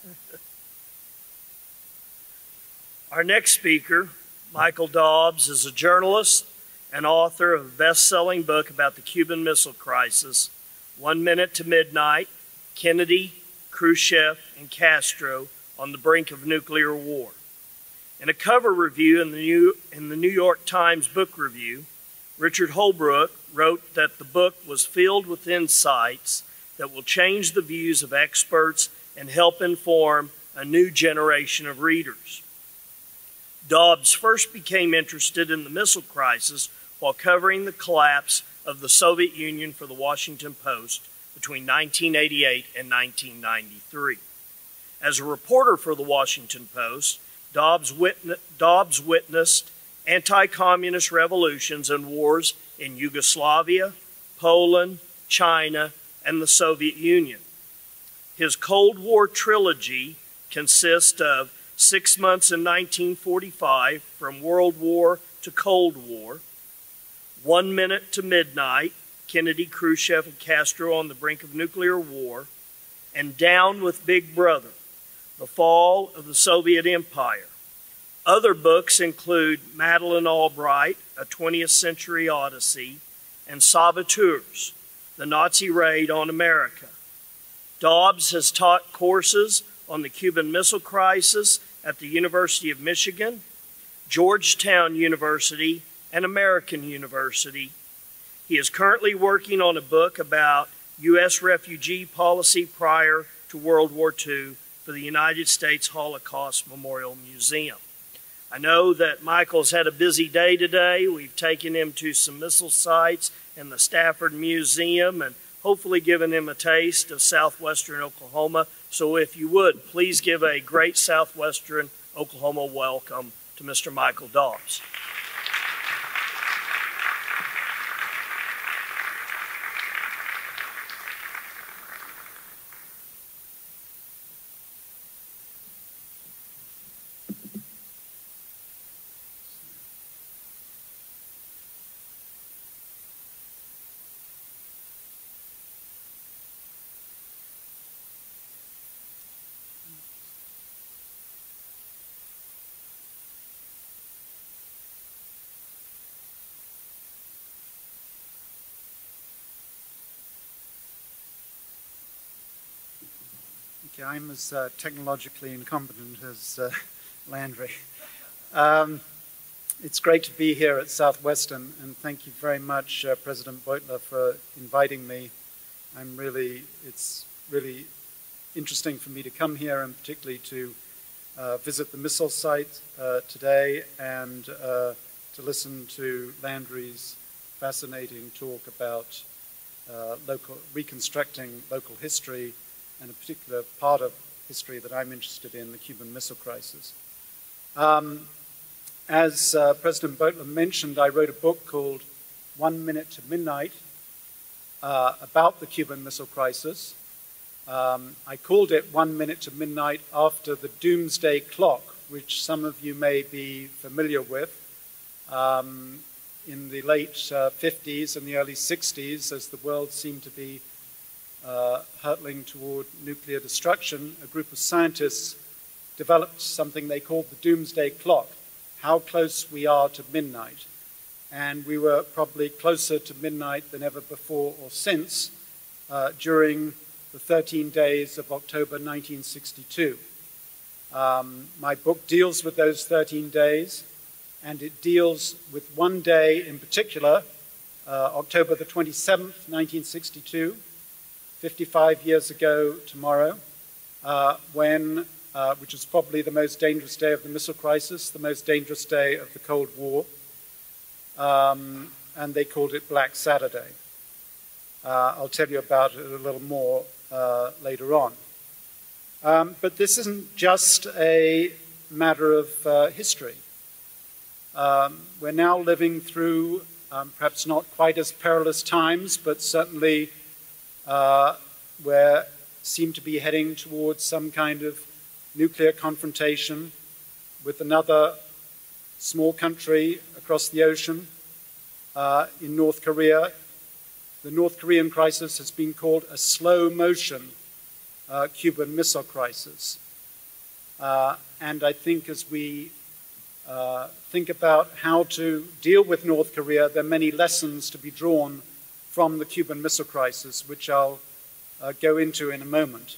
Speaker 1: Our next speaker, Michael Dobbs, is a journalist and author of a best selling book about the Cuban Missile Crisis, One Minute to Midnight Kennedy, Khrushchev, and Castro on the Brink of Nuclear War. In a cover review in the New, in the New York Times Book Review, Richard Holbrooke wrote that the book was filled with insights that will change the views of experts and help inform a new generation of readers. Dobbs first became interested in the missile crisis while covering the collapse of the Soviet Union for the Washington Post between 1988 and 1993. As a reporter for the Washington Post, Dobbs, Dobbs witnessed anti communist revolutions and wars in Yugoslavia, Poland, China, and the Soviet Union. His Cold War trilogy consists of Six Months in 1945, From World War to Cold War, one Minute to Midnight, Kennedy, Khrushchev, and Castro on the Brink of Nuclear War, and Down with Big Brother, The Fall of the Soviet Empire. Other books include Madeleine Albright, A 20th Century Odyssey, and Saboteurs, The Nazi Raid on America. Dobbs has taught courses on the Cuban Missile Crisis at the University of Michigan, Georgetown University, and American University. He is currently working on a book about U.S. refugee policy prior to World War II for the United States Holocaust Memorial Museum. I know that Michael's had a busy day today. We've taken him to some missile sites and the Stafford Museum and hopefully given him a taste of southwestern Oklahoma. So if you would, please give a great southwestern Oklahoma welcome to Mr. Michael Dobbs.
Speaker 2: Okay, I'm as uh, technologically incompetent as uh, Landry. Um, it's great to be here at Southwestern, and thank you very much, uh, President Beutler, for inviting me. I'm really, it's really interesting for me to come here, and particularly to uh, visit the missile site uh, today and uh, to listen to Landry's fascinating talk about local, reconstructing local history and a particular part of history that I'm interested in, the Cuban Missile Crisis. Um, as uh, President Beutler mentioned, I wrote a book called One Minute to Midnight uh, about the Cuban Missile Crisis. Um, I called it One Minute to Midnight after the doomsday clock, which some of you may be familiar with. Um, in the late uh, 50s and the early 60s, as the world seemed to be uh, hurtling toward nuclear destruction, a group of scientists developed something they called the doomsday clock, how close we are to midnight. And we were probably closer to midnight than ever before or since uh, during the 13 days of October 1962. Um, my book deals with those 13 days, and it deals with one day in particular, uh, October the 27th, 1962, 55 years ago tomorrow, uh, when, uh, which was probably the most dangerous day of the missile crisis, the most dangerous day of the Cold War, um, and they called it Black Saturday. Uh, I'll tell you about it a little more uh, later on. Um, but this isn't just a matter of uh, history. Um, we're now living through um, perhaps not quite as perilous times, but certainly uh, where seem to be heading towards some kind of nuclear confrontation with another small country across the ocean uh, in North Korea. the North Korean crisis has been called a slow motion uh, Cuban Missile Crisis. Uh, and I think as we uh, think about how to deal with North Korea, there are many lessons to be drawn from the Cuban Missile Crisis, which I'll uh, go into in a moment.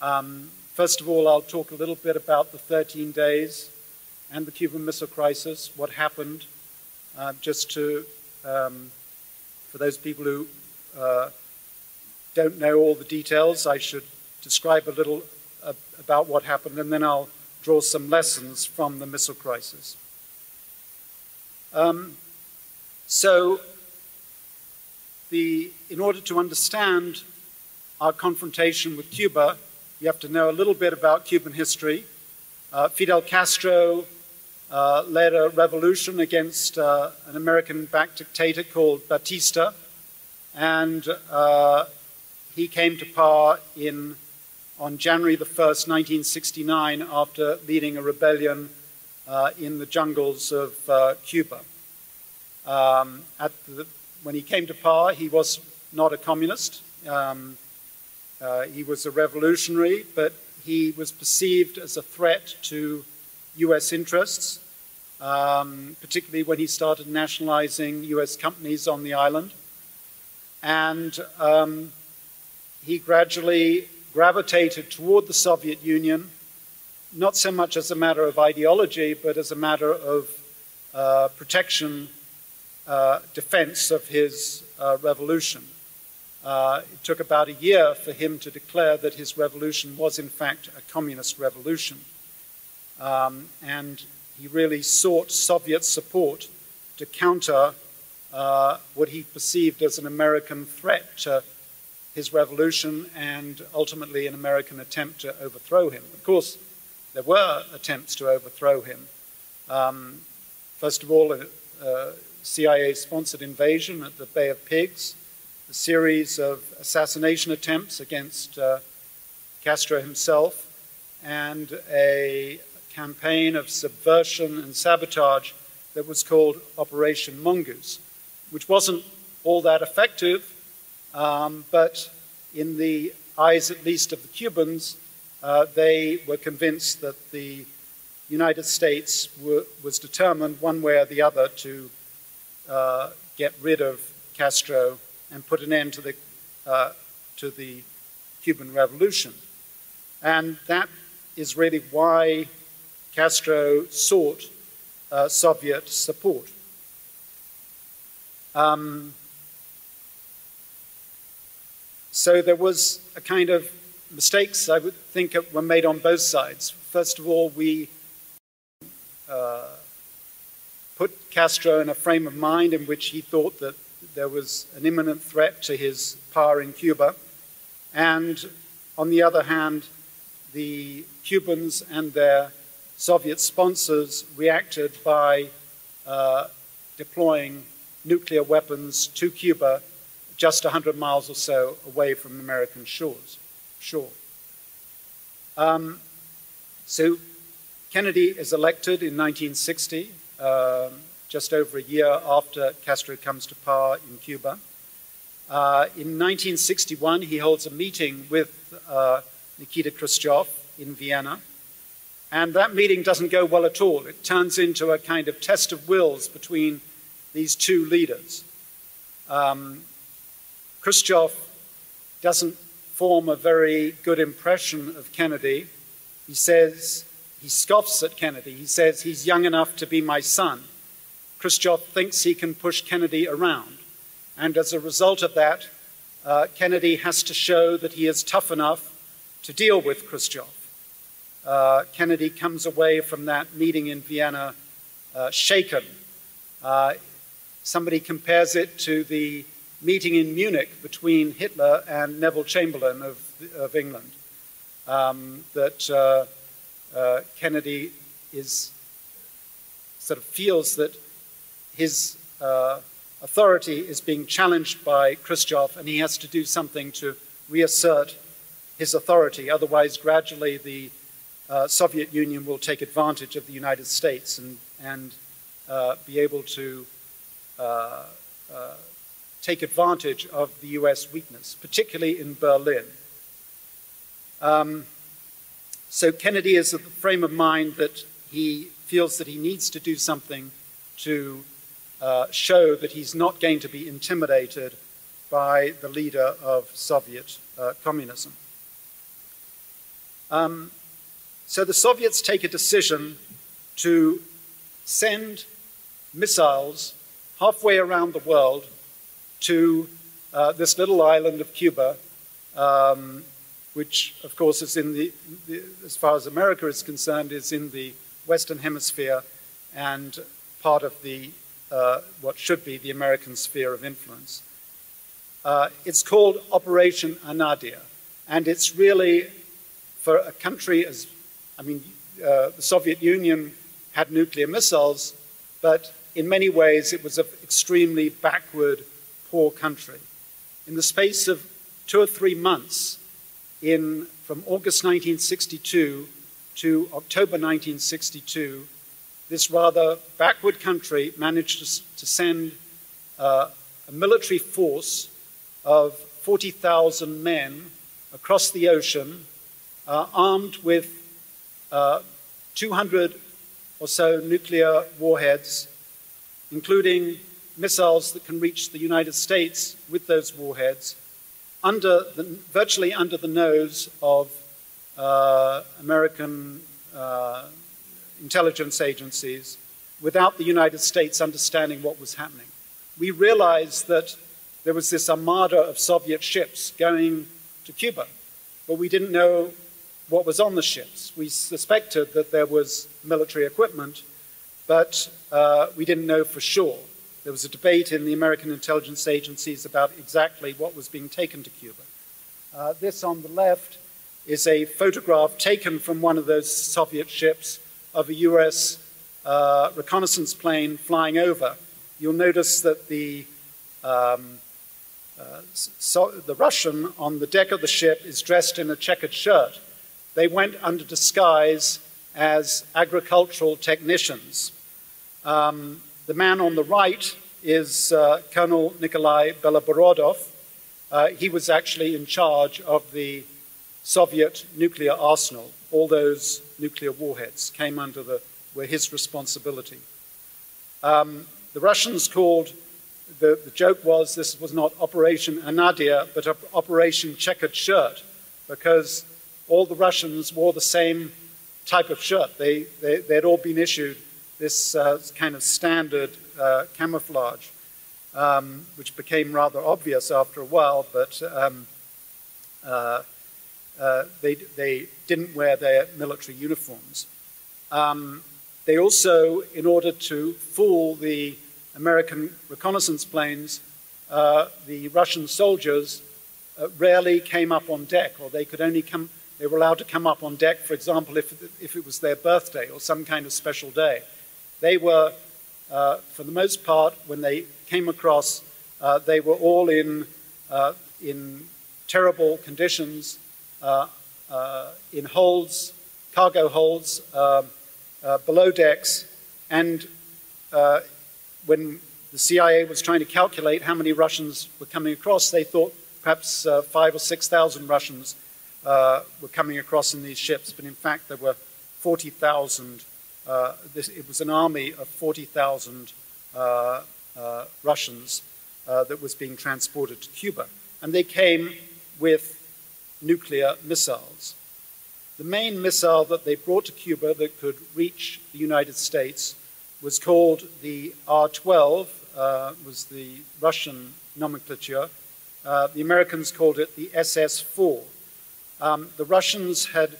Speaker 2: Um, first of all, I'll talk a little bit about the 13 days and the Cuban Missile Crisis, what happened, uh, just to, um, for those people who uh, don't know all the details, I should describe a little uh, about what happened, and then I'll draw some lessons from the missile crisis. Um, so, the, in order to understand our confrontation with Cuba, you have to know a little bit about Cuban history. Uh, Fidel Castro uh, led a revolution against uh, an American backed dictator called Batista, and uh, he came to power in on January the 1st, 1969, after leading a rebellion uh, in the jungles of uh, Cuba. Um, the, when he came to power, he was not a communist. Um, uh, he was a revolutionary, but he was perceived as a threat to U.S. interests, um, particularly when he started nationalizing U.S. companies on the island. And um, he gradually gravitated toward the Soviet Union, not so much as a matter of ideology, but as a matter of uh, protection, uh, defense of his uh, revolution. Uh, it took about a year for him to declare that his revolution was, in fact, a communist revolution. Um, and he really sought Soviet support to counter uh, what he perceived as an American threat to his revolution and ultimately an American attempt to overthrow him. Of course, there were attempts to overthrow him. Um, first of all, a, a CIA sponsored invasion at the Bay of Pigs, a series of assassination attempts against uh, Castro himself, and a campaign of subversion and sabotage that was called Operation Mongoose, which wasn't all that effective um, but in the eyes, at least, of the Cubans, uh, they were convinced that the United States were, was determined, one way or the other, to uh, get rid of Castro and put an end to the, uh, to the Cuban Revolution. And that is really why Castro sought uh, Soviet support. Um, so there was a kind of mistakes I would think were made on both sides. First of all, we uh, put Castro in a frame of mind in which he thought that there was an imminent threat to his power in Cuba. And on the other hand, the Cubans and their Soviet sponsors reacted by uh, deploying nuclear weapons to Cuba just 100 miles or so away from American shores. Shore. Um, so Kennedy is elected in 1960, um, just over a year after Castro comes to power in Cuba. Uh, in 1961, he holds a meeting with uh, Nikita Khrushchev in Vienna. And that meeting doesn't go well at all. It turns into a kind of test of wills between these two leaders. Um, Khrushchev doesn't form a very good impression of Kennedy. He says, he scoffs at Kennedy. He says, he's young enough to be my son. Khrushchev thinks he can push Kennedy around. And as a result of that, uh, Kennedy has to show that he is tough enough to deal with Khrushchev. Uh, Kennedy comes away from that meeting in Vienna uh, shaken. Uh, somebody compares it to the meeting in Munich between Hitler and Neville Chamberlain of, of England. Um, that uh, uh, Kennedy is sort of feels that his uh, authority is being challenged by Khrushchev, and he has to do something to reassert his authority. Otherwise, gradually the uh, Soviet Union will take advantage of the United States and, and uh, be able to uh, take advantage of the US weakness, particularly in Berlin. Um, so Kennedy is of the frame of mind that he feels that he needs to do something to uh, show that he's not going to be intimidated by the leader of Soviet uh, communism. Um, so the Soviets take a decision to send missiles halfway around the world to uh, this little island of Cuba, um, which, of course, is in the, the, as far as America is concerned, is in the Western Hemisphere and part of the uh, what should be the American sphere of influence. Uh, it's called Operation Anadyr, and it's really for a country as, I mean, uh, the Soviet Union had nuclear missiles, but in many ways it was an extremely backward, poor country. In the space of two or three months, in, from August 1962 to October 1962, this rather backward country managed to, to send uh, a military force of 40,000 men across the ocean, uh, armed with uh, 200 or so nuclear warheads, including missiles that can reach the United States with those warheads, under the, virtually under the nose of uh, American uh, intelligence agencies without the United States understanding what was happening. We realized that there was this armada of Soviet ships going to Cuba, but we didn't know what was on the ships. We suspected that there was military equipment, but uh, we didn't know for sure. There was a debate in the American intelligence agencies about exactly what was being taken to Cuba. Uh, this on the left is a photograph taken from one of those Soviet ships of a US uh, reconnaissance plane flying over. You'll notice that the, um, uh, so the Russian on the deck of the ship is dressed in a checkered shirt. They went under disguise as agricultural technicians. Um, the man on the right is uh, Colonel Nikolai Beloborodov. Uh, he was actually in charge of the Soviet nuclear arsenal. All those nuclear warheads came under the, were his responsibility. Um, the Russians called, the, the joke was this was not Operation Anadyr, but Operation Checkered Shirt, because all the Russians wore the same type of shirt. They, they, they had all been issued this uh, kind of standard uh, camouflage, um, which became rather obvious after a while, but um, uh, uh, they, they didn't wear their military uniforms. Um, they also, in order to fool the American reconnaissance planes, uh, the Russian soldiers uh, rarely came up on deck, or they could only come, they were allowed to come up on deck, for example, if, if it was their birthday or some kind of special day. They were, uh, for the most part, when they came across, uh, they were all in, uh, in terrible conditions, uh, uh, in holds, cargo holds, um, below decks, and when the CIA was trying to calculate how many Russians were coming across, they thought perhaps five or 6,000 Russians uh, were coming across in these ships, but in fact there were 40,000. Uh, it was an army of 40,000 uh, uh, Russians uh, that was being transported to Cuba. And they came with nuclear missiles. The main missile that they brought to Cuba that could reach the United States was called the R-12, uh, was the Russian nomenclature. The Americans called it the SS-4. Um, the Russians had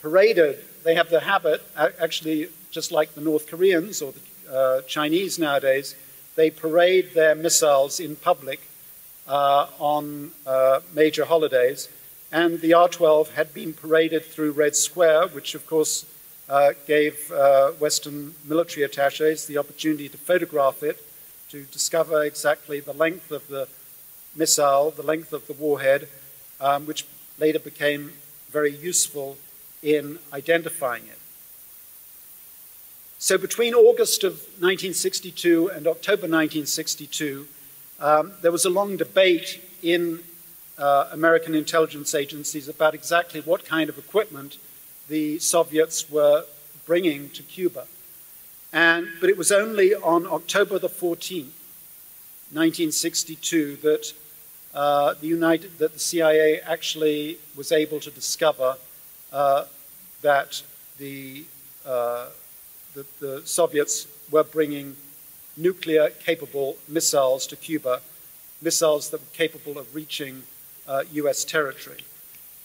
Speaker 2: paraded, they have the habit, actually just like the North Koreans or the uh, Chinese nowadays, they parade their missiles in public uh, on uh, major holidays. And the R-12 had been paraded through Red Square, which of course uh, gave uh, Western military attaches the opportunity to photograph it, to discover exactly the length of the missile, the length of the warhead, um, which later became very useful in identifying it. So between August of 1962 and October 1962, Um, there was a long debate in uh, American intelligence agencies about exactly what kind of equipment the Soviets were bringing to Cuba. And, but it was only on October the 14th, 1962, that uh, the United, that the CIA actually was able to discover uh, that the, uh, the, the Soviets were bringing nuclear capable missiles to Cuba, missiles that were capable of reaching uh, US territory.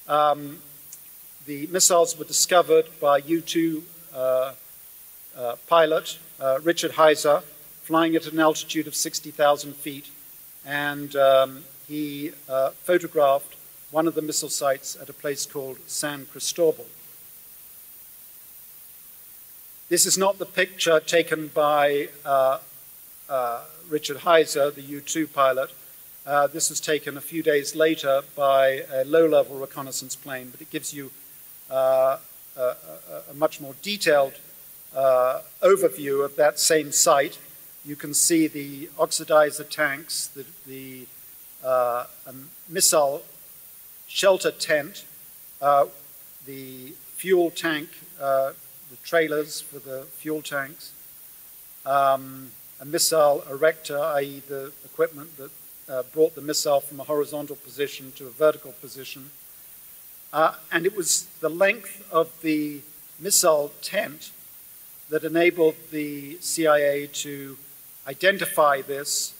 Speaker 2: Um, the missiles were discovered by U 2 uh, uh, pilot uh, Richard Heyser, flying at an altitude of 60,000 feet, and um, he uh, photographed one of the missile sites at a place called San Cristobal. This is not the picture taken by uh, uh, Richard Heyser, the U 2 pilot. Uh, this was taken a few days later by a low level reconnaissance plane, but it gives you uh, a, a, much more detailed uh, overview of that same site. You can see the oxidizer tanks, the, the uh, missile shelter tent, uh, the fuel tank the trailers for the fuel tanks, um, a missile erector, i.e., the equipment that uh, brought the missile from a horizontal position to a vertical position. Uh, and it was the length of the missile tent that enabled the CIA to identify this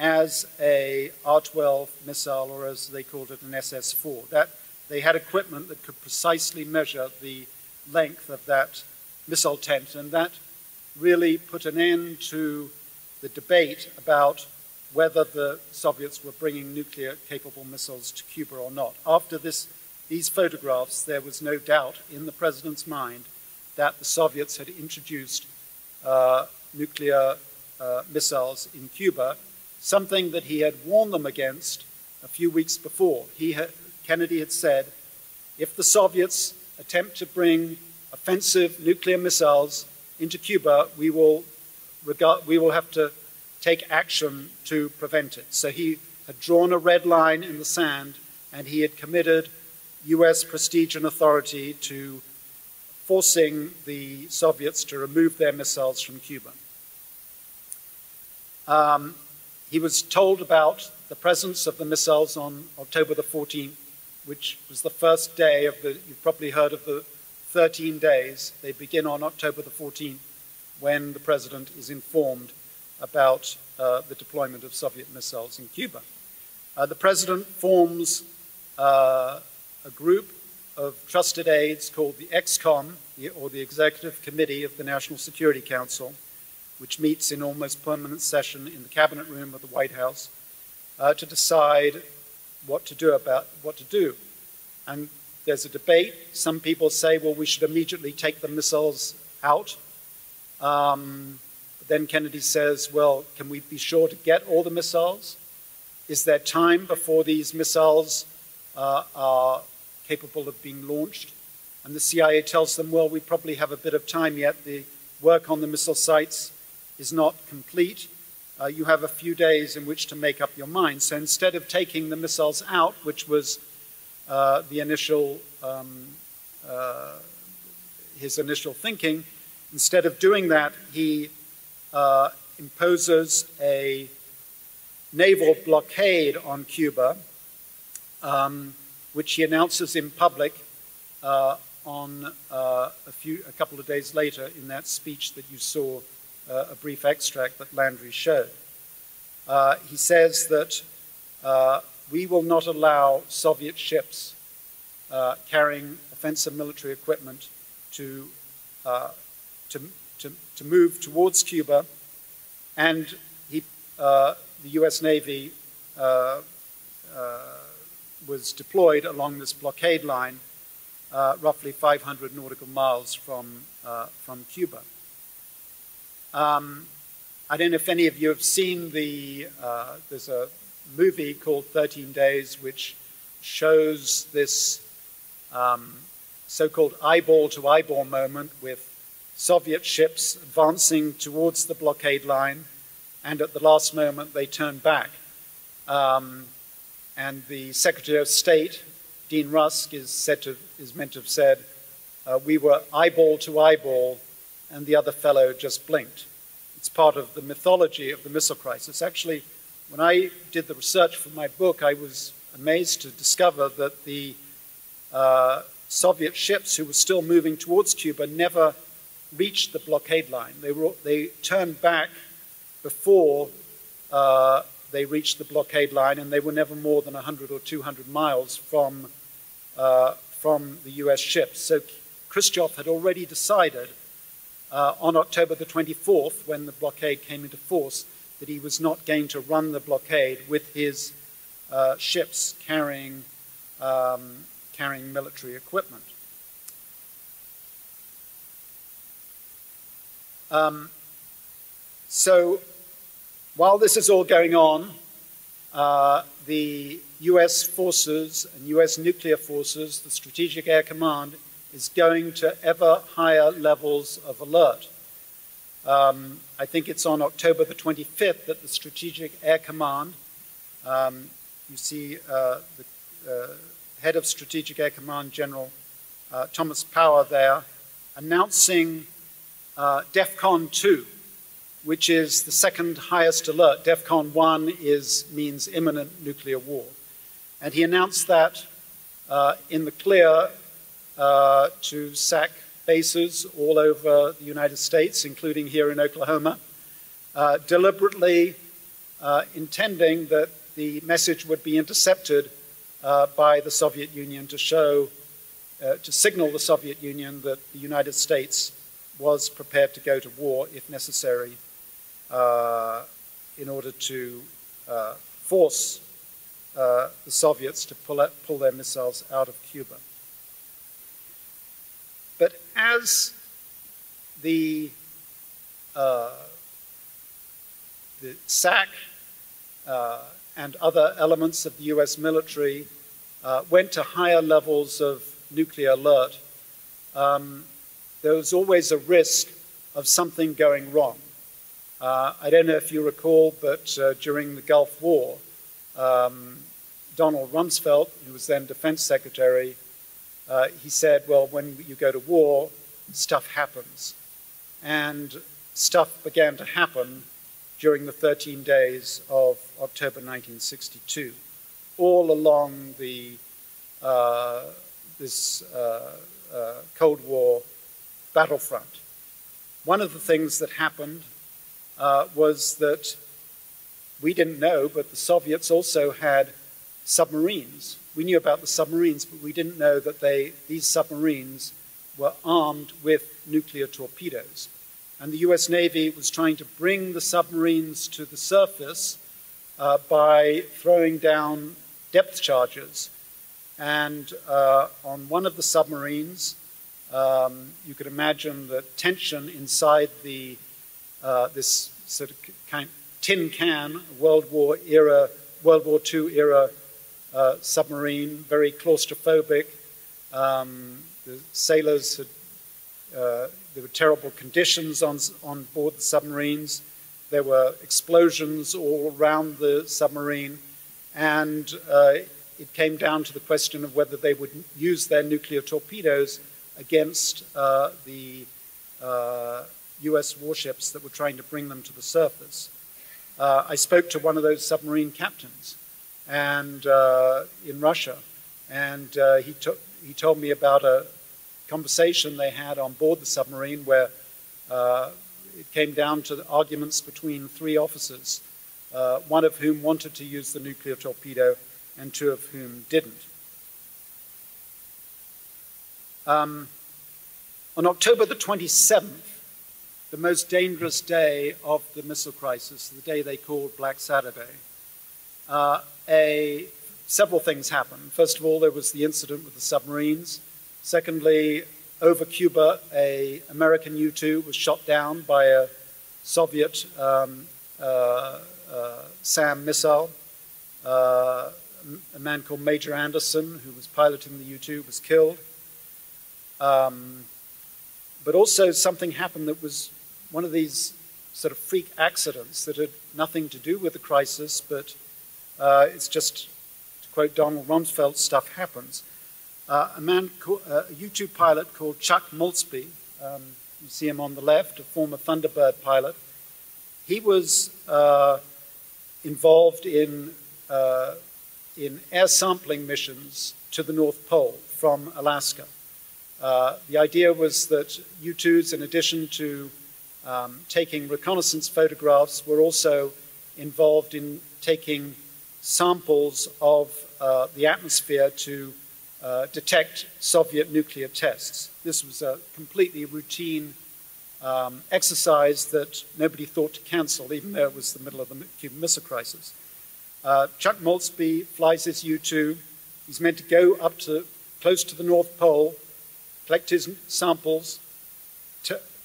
Speaker 2: as a R-12 missile, or as they called it, an SS-4. That they had equipment that could precisely measure the length of that missile tent, and that really put an end to the debate about whether the Soviets were bringing nuclear capable missiles to Cuba or not. After this, these photographs, there was no doubt in the president's mind that the Soviets had introduced uh, nuclear uh, missiles in Cuba, something that he had warned them against a few weeks before. He had, Kennedy had said, if the Soviets attempt to bring offensive nuclear missiles into Cuba, we will, regard, we will have to take action to prevent it. So he had drawn a red line in the sand and he had committed US prestige and authority to forcing the Soviets to remove their missiles from Cuba. Um, he was told about the presence of the missiles on October the 14th, which was the first day of the, you've probably heard of the 13 days. They begin on October the 14th when the president is informed about uh, the deployment of Soviet missiles in Cuba. Uh, the president forms uh, a group of trusted aides called the ExComm, or the Executive Committee of the National Security Council, which meets in almost permanent session in the cabinet room of the White House uh, to decide what to do about what to do. And there's a debate. Some people say, well, we should immediately take the missiles out. Um, then Kennedy says, well, can we be sure to get all the missiles? Is there time before these missiles uh, are capable of being launched? And the CIA tells them, well, we probably have a bit of time yet. The work on the missile sites is not complete. Uh, you have a few days in which to make up your mind. So instead of taking the missiles out, which was uh, the initial, um, uh, his initial thinking. Instead of doing that, he uh, imposes a naval blockade on Cuba, um, which he announces in public uh, on uh, a, few, a couple of days later in that speech that you saw, uh, a brief extract that Landry showed. he says that we will not allow Soviet ships uh, carrying offensive military equipment to, uh, to, to, to, move towards Cuba. And he, uh, the US Navy uh, uh, was deployed along this blockade line, uh, roughly 500 nautical miles from, from Cuba. Um, I don't know if any of you have seen the, there's a movie called 13 Days, which shows this um, so called eyeball to eyeball moment with Soviet ships advancing towards the blockade line, and at the last moment they turn back. Um, and the Secretary of State, Dean Rusk, is, said to, is meant to have said, uh, we were eyeball to eyeball, and the other fellow just blinked. It's part of the mythology of the missile crisis. Actually, when I did the research for my book, I was amazed to discover that the uh, Soviet ships who were still moving towards Cuba never reached the blockade line. They, were, they turned back before uh, they reached the blockade line, and they were never more than 100 or 200 miles from, uh, from the US ships. So Khrushchev had already decided uh, on October the 24th, when the blockade came into force, that he was not going to run the blockade with his uh, ships carrying, um, carrying military equipment. Um, so while this is all going on, uh, the US forces and US nuclear forces, the Strategic Air Command, is going to ever higher levels of alert. Um, I think it's on October the 25th that the Strategic Air Command, um, you see uh, the uh, head of Strategic Air Command, General uh, Thomas Power there, announcing uh, DEFCON 2, which is the second highest alert. DEFCON 1 is, means imminent nuclear war. And he announced that uh, in the clear uh, to SAC bases all over the United States, including here in Oklahoma, uh, deliberately uh, intending that the message would be intercepted uh, by the Soviet Union to show, uh, to signal the Soviet Union that the United States was prepared to go to war if necessary in order to force uh, the Soviets to pull, out, pull their missiles out of Cuba. But as the, uh, the SAC uh, and other elements of the US military uh, went to higher levels of nuclear alert, um, there was always a risk of something going wrong. Uh, I don't know if you recall, but uh, during the Gulf War, um, Donald Rumsfeld, who was then defense secretary, uh, he said, well, when you go to war, stuff happens. And stuff began to happen during the 13 days of October 1962, all along the, uh, this uh, uh, Cold War battlefront. One of the things that happened uh, was that we didn't know, but the Soviets also had submarines. We knew about the submarines, but we didn't know that they, these submarines were armed with nuclear torpedoes. And the US Navy was trying to bring the submarines to the surface uh, by throwing down depth charges. And uh, on one of the submarines, um, you could imagine the tension inside the uh, this sort of tin can World War era, World War II era uh, submarine, very claustrophobic. Um, the sailors had, uh, there were terrible conditions on, on board the submarines. There were explosions all around the submarine, and uh, it came down to the question of whether they would use their nuclear torpedoes against uh, the US uh, warships that were trying to bring them to the surface. Uh, I spoke to one of those submarine captains and uh, in Russia, and he, he told me about a conversation they had on board the submarine where it came down to arguments between three officers, uh, one of whom wanted to use the nuclear torpedo and two of whom didn't. Um, on October the 27th, the most dangerous day of the missile crisis, the day they called Black Saturday, uh, a, several things happened. First of all, there was the incident with the submarines. Secondly, over Cuba, a American U-2 was shot down by a Soviet um, uh, uh, SAM missile. Uh, a man called Major Anderson, who was piloting the U-2, was killed. Um, but also something happened that was one of these sort of freak accidents that had nothing to do with the crisis, but Uh, it's just, to quote Donald Rumsfeld, stuff happens. Uh, a man, uh, a U-2 pilot called Chuck Maultsby, um, you see him on the left, a former Thunderbird pilot. He was uh, involved in, uh, in air sampling missions to the North Pole from Alaska. Uh, the idea was that U-2s, in addition to um, taking reconnaissance photographs, were also involved in taking samples of uh, the atmosphere to uh, detect Soviet nuclear tests. This was a completely routine um, exercise that nobody thought to cancel, even though it was the middle of the Cuban Missile Crisis. Uh, Chuck Maultsby flies his U-2. He's meant to go up to close to the North Pole, collect his samples,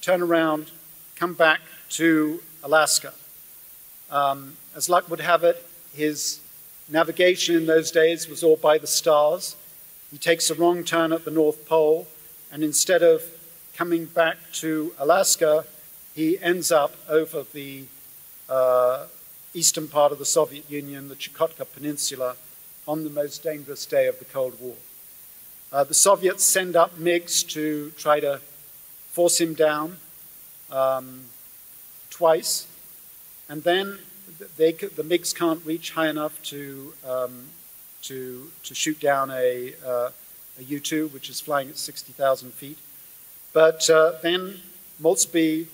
Speaker 2: turn around, come back to Alaska. Um, as luck would have it, his navigation in those days was all by the stars. He takes a wrong turn at the North Pole, and instead of coming back to Alaska, he ends up over the uh, eastern part of the Soviet Union, the Chukotka Peninsula, on the most dangerous day of the Cold War. Uh, the Soviets send up MiGs to try to force him down um, twice, and then they, the MiGs can't reach high enough to, um, to, to shoot down a uh, a U-2, which is flying at 60,000 feet. But uh, then Maultsby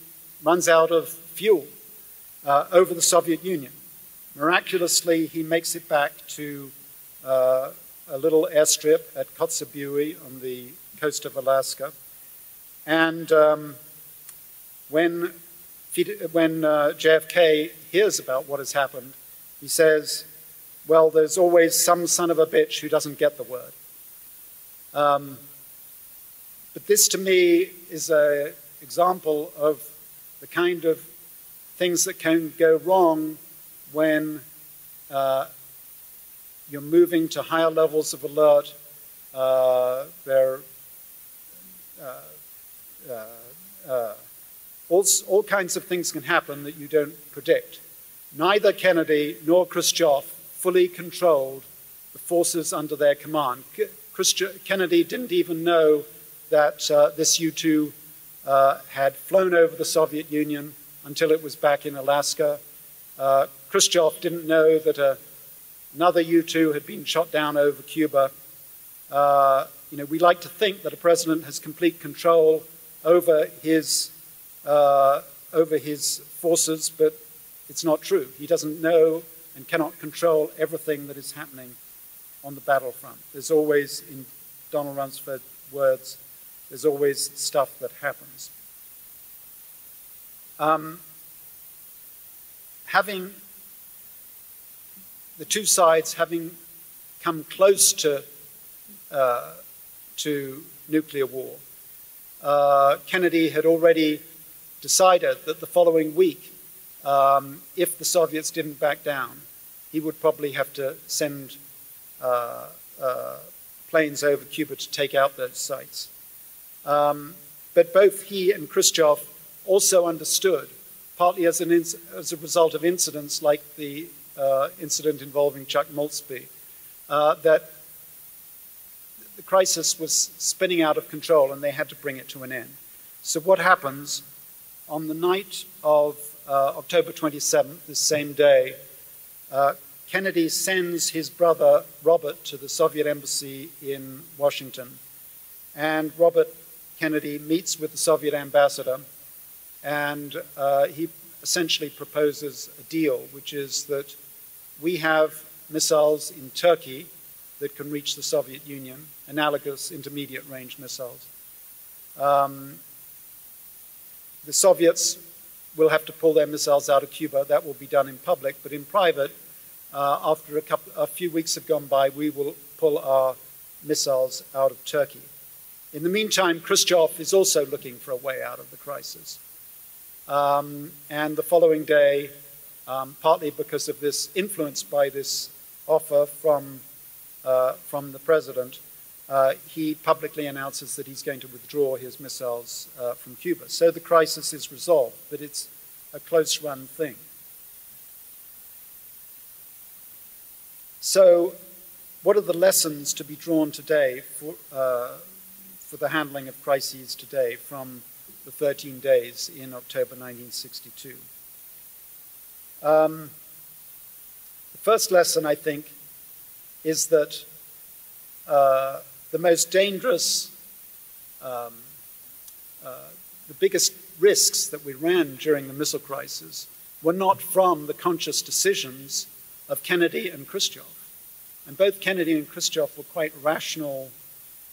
Speaker 2: runs out of fuel uh, over the Soviet Union. Miraculously, he makes it back to uh, a little airstrip at Kotzebue on the coast of Alaska. And um, when, when uh, JFK hears about what has happened, he says, well, there's always some son of a bitch who doesn't get the word. Um, but this to me is an example of the kind of things that can go wrong when uh, you're moving to higher levels of alert. Uh, uh, uh, uh, all, all kinds of things can happen that you don't predict. Neither Kennedy nor Khrushchev fully controlled the forces under their command. Kennedy didn't even know that uh, this U-2 uh, had flown over the Soviet Union until it was back in Alaska. Uh, Khrushchev didn't know that a, uh, another U-2 had been shot down over Cuba. Uh, you know, we like to think that a president has complete control over his, uh, over his forces, but it's not true. He doesn't know and cannot control everything that is happening on the battlefront. There's always, in Donald Rumsfeld's words, there's always stuff that happens. Um, having the two sides having come close to, uh, to nuclear war, uh, Kennedy had already decided that the following week, um, if the Soviets didn't back down, he would probably have to send uh, uh, planes over Cuba to take out those sites. Um, but both he and Khrushchev also understood, partly as, an as a result of incidents like the uh, incident involving Chuck Maultsby, uh, that the crisis was spinning out of control and they had to bring it to an end. So what happens on the night of uh, October 27th, this same day, uh, Kennedy sends his brother Robert to the Soviet embassy in Washington. And Robert Kennedy meets with the Soviet ambassador, and uh, he essentially proposes a deal, which is that we have missiles in Turkey that can reach the Soviet Union, analogous intermediate range missiles. Um, the Soviets will have to pull their missiles out of Cuba. That will be done in public, but in private, uh, after a, couple, a few weeks have gone by, we will pull our missiles out of Turkey. In the meantime, Khrushchev is also looking for a way out of the crisis. Um, and the following day, um, partly because of this, influenced by this offer from, uh, from the president, uh, he publicly announces that he's going to withdraw his missiles uh, from Cuba. So the crisis is resolved, but it's a close run thing. So, what are the lessons to be drawn today for, uh, for the handling of crises today from the 13 days in October 1962? Um, the first lesson, I think, is that uh, the most dangerous, um, uh, the biggest risks that we ran during the missile crisis were not from the conscious decisions of Kennedy and Khrushchev. And both Kennedy and Khrushchev were quite rational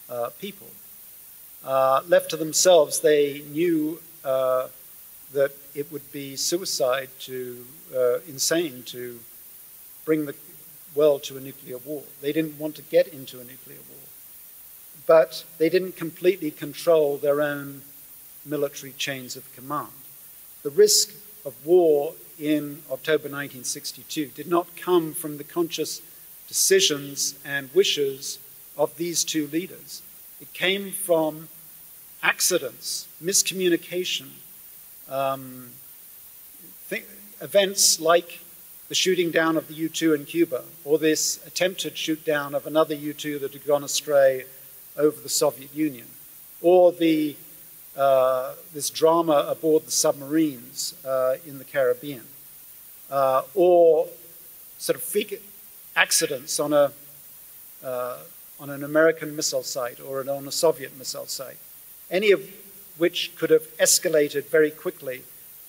Speaker 2: uh, people. Uh, left to themselves, they knew uh, that it would be suicide to, uh, insane to bring the world to a nuclear war. They didn't want to get into a nuclear war. But they didn't completely control their own military chains of command. The risk of war in October 1962 did not come from the conscious decisions and wishes of these two leaders. It came from accidents, miscommunication, um, events like the shooting down of the U 2 in Cuba, or this attempted shoot down of another U 2 that had gone astray over the Soviet Union, or the uh, this drama aboard the submarines uh, in the Caribbean, uh, or sort of freak accidents on, a, uh, on an American missile site or on a Soviet missile site, any of which could have escalated very quickly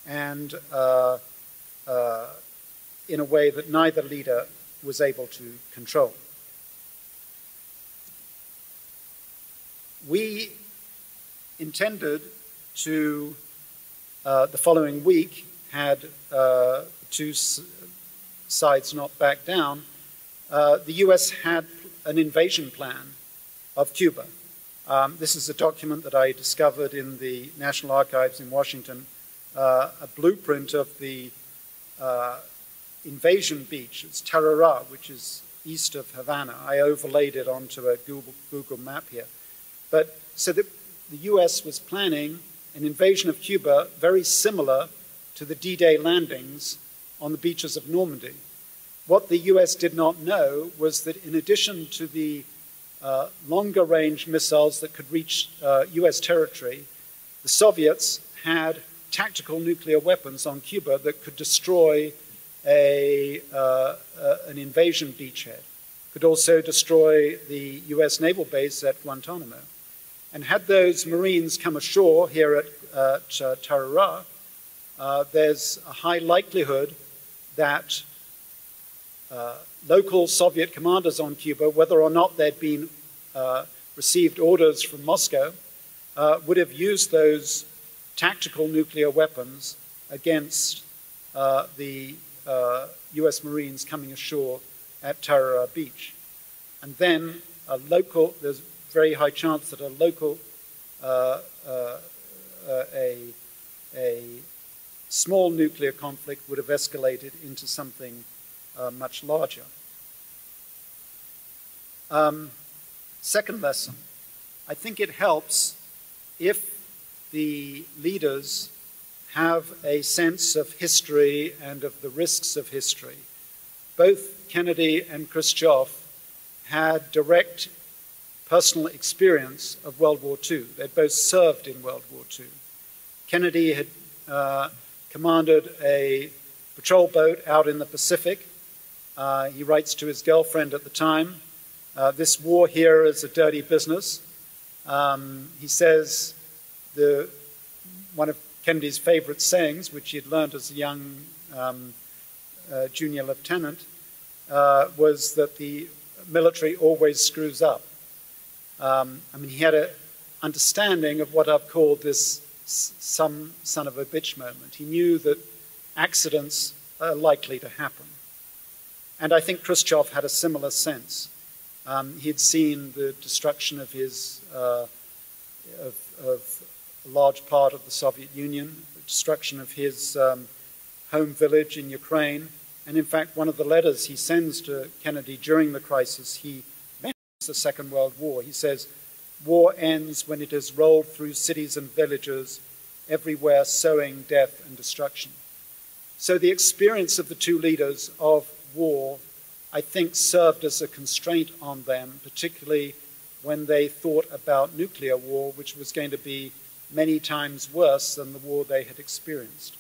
Speaker 2: and uh, uh, in a way that neither leader was able to control. We intended to, uh, the following week, had uh, two sides not back down. Uh, the US had an invasion plan of Cuba. Um, this is a document that I discovered in the National Archives in Washington, uh, a blueprint of the uh, invasion beach. It's Tarará, which is east of Havana. I overlaid it onto a Google, Google map here. But so the, the US was planning an invasion of Cuba very similar to the D Day landings on the beaches of Normandy. What the US did not know was that in addition to the uh, longer range missiles that could reach uh, US territory, the Soviets had tactical nuclear weapons on Cuba that could destroy a, uh, uh an invasion beachhead, could also destroy the US naval base at Guantanamo. And had those Marines come ashore here at, uh, Tarará, uh, there's a high likelihood that uh, local Soviet commanders on Cuba, whether or not they'd been uh, received orders from Moscow, uh, would have used those tactical nuclear weapons against uh, the US Marines coming ashore at Tarará Beach. And then a local, there's very high chance that a local, uh, uh, uh, a, a small nuclear conflict would have escalated into something uh, much larger. Um, second lesson I think it helps if the leaders have a sense of history and of the risks of history. Both Kennedy and Khrushchev had direct personal experience of World War II. They'd both served in World War II. Kennedy had uh, commanded a patrol boat out in the Pacific. Uh, he writes to his girlfriend at the time, uh, This war here is a dirty business. Um, he says the, one of Kennedy's favorite sayings, which he had learned as a young um, uh, junior lieutenant, uh, was that the military always screws up. Um, I mean, he had an understanding of what I've called this some son of a bitch moment. He knew that accidents are likely to happen. And I think Khrushchev had a similar sense. Um, he'd seen the destruction of his, uh, of, of, a large part of the Soviet Union, the destruction of his um, home village in Ukraine. And in fact, one of the letters he sends to Kennedy during the crisis, he the Second World War. He says, War ends when it has rolled through cities and villages, everywhere sowing death and destruction. So the experience of the two leaders of war I think served as a constraint on them, particularly when they thought about nuclear war, which was going to be many times worse than the war they had experienced.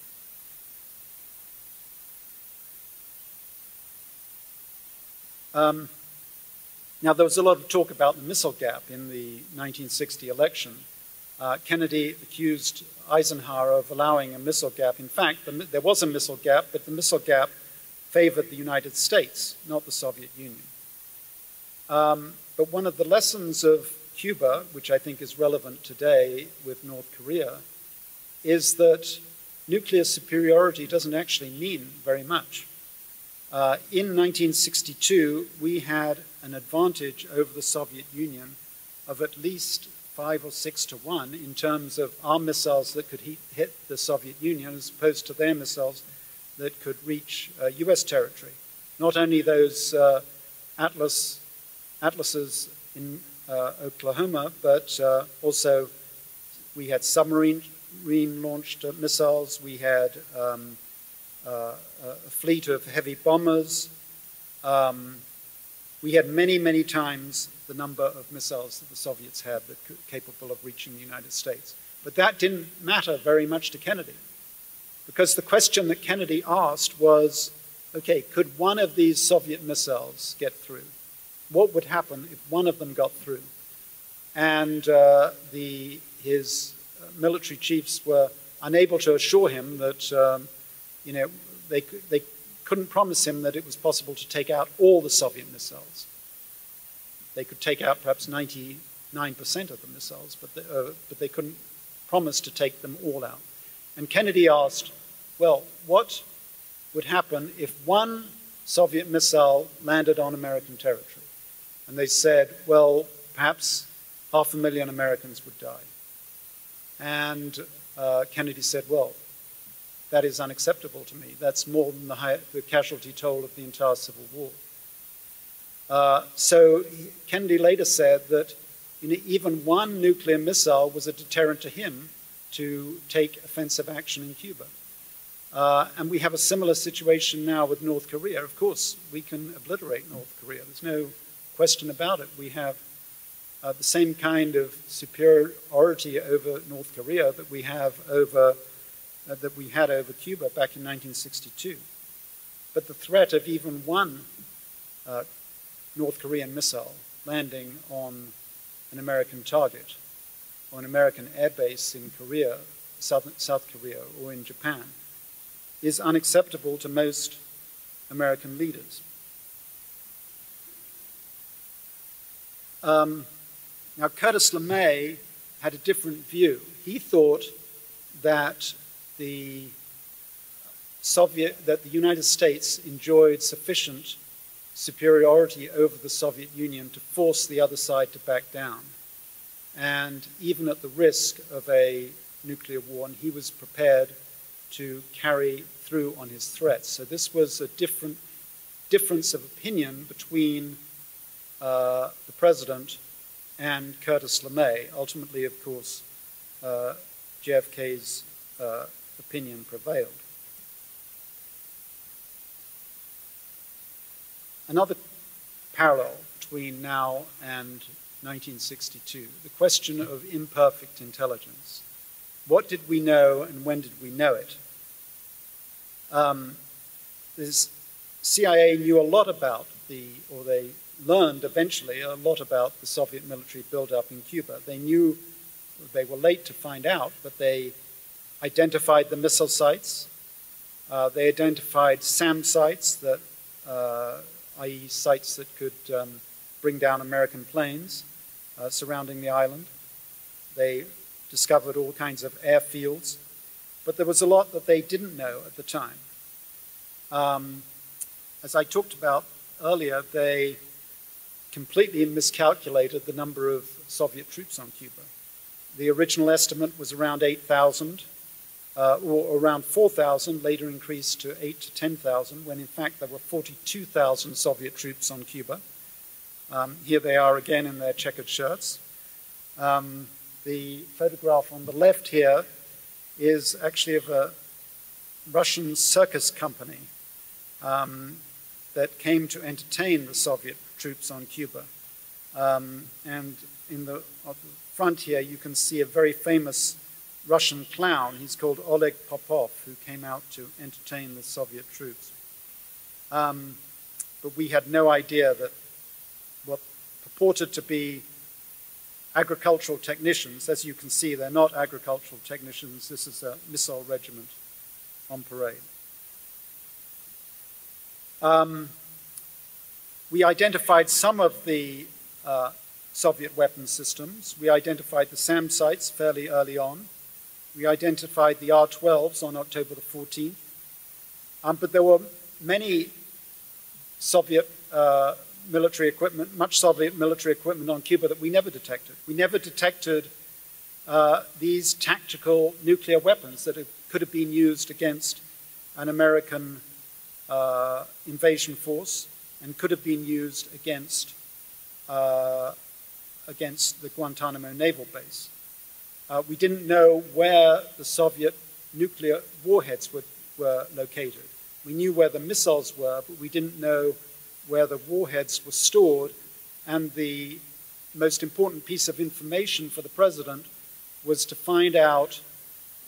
Speaker 2: Um, now, there was a lot of talk about the missile gap in the 1960 election. Uh, Kennedy accused Eisenhower of allowing a missile gap. In fact, the, there was a missile gap, but the missile gap favored the United States, not the Soviet Union. Um, but one of the lessons of Cuba, which I think is relevant today with North Korea, is that nuclear superiority doesn't actually mean very much. Uh, in 1962, we had an advantage over the Soviet Union of at least five or six to one in terms of our missiles that could hit the Soviet Union as opposed to their missiles that could reach uh, US territory. Not only those uh, Atlas, Atlases in uh, Oklahoma, but uh, also we had submarine launched uh, missiles, we had um, uh, a fleet of heavy bombers. Um, we had many, many times the number of missiles that the Soviets had that were capable of reaching the United States. But that didn't matter very much to Kennedy, because the question that Kennedy asked was, okay, could one of these Soviet missiles get through? What would happen if one of them got through? And uh, the, his military chiefs were unable to assure him that, um, you know, they, they couldn't promise him that it was possible to take out all the Soviet missiles. They could take out perhaps 99% of the missiles, but they, uh, but they couldn't promise to take them all out. And Kennedy asked, well, what would happen if one Soviet missile landed on American territory? And they said, well, perhaps half a million Americans would die. And uh, Kennedy said, well, that is unacceptable to me. That's more than the, high, the casualty toll of the entire Civil War. Uh, so Kennedy later said that you know, even one nuclear missile was a deterrent to him to take offensive action in Cuba. Uh, and we have a similar situation now with North Korea. Of course, we can obliterate North Korea. There's no question about it. We have uh, the same kind of superiority over North Korea that we have over uh, that we had over Cuba back in 1962. But the threat of even one uh, North Korean missile landing on an American target or an American airbase in Korea, South, South Korea, or in Japan is unacceptable to most American leaders. Um, now, Curtis LeMay had a different view. He thought that the Soviet, that the United States enjoyed sufficient superiority over the Soviet Union to force the other side to back down. And even at the risk of a nuclear war, and he was prepared to carry through on his threats. So this was a different difference of opinion between uh, the president and Curtis LeMay. Ultimately, of course, uh, JFK's uh, opinion prevailed. Another parallel between now and 1962, the question of imperfect intelligence. What did we know and when did we know it? Um, the CIA knew a lot about the, or they learned eventually a lot about the Soviet military buildup in Cuba. They knew, they were late to find out, but they identified the missile sites. Uh, they identified SAM sites, that, uh, i.e., sites that could um, bring down American planes uh, surrounding the island. They discovered all kinds of airfields, but there was a lot that they didn't know at the time. Um, as I talked about earlier, they completely miscalculated the number of Soviet troops on Cuba. The original estimate was around 8,000 uh, or around 4,000, later increased to 8 to 10,000, when in fact there were 42,000 Soviet troops on Cuba. Um, here they are again in their checkered shirts. Um, the photograph on the left here is actually of a Russian circus company. Um, that came to entertain the Soviet troops on Cuba. Um, and in the, the front here, you can see a very famous Russian clown. He's called Oleg Popov, who came out to entertain the Soviet troops. Um, but we had no idea that what purported to be agricultural technicians, as you can see, they're not agricultural technicians. This is a missile regiment on parade. Um, we identified some of the uh, Soviet weapon systems. We identified the SAM sites fairly early on. We identified the R-12s on October the 14th. Um, but there were many Soviet uh, military equipment, much Soviet military equipment on Cuba that we never detected. We never detected uh, these tactical nuclear weapons that have, could have been used against an American uh, invasion force and could have been used against, uh, against the Guantanamo naval base. Uh, we didn't know where the Soviet nuclear warheads were, were located. We knew where the missiles were, but we didn't know where the warheads were stored. And the most important piece of information for the president was to find out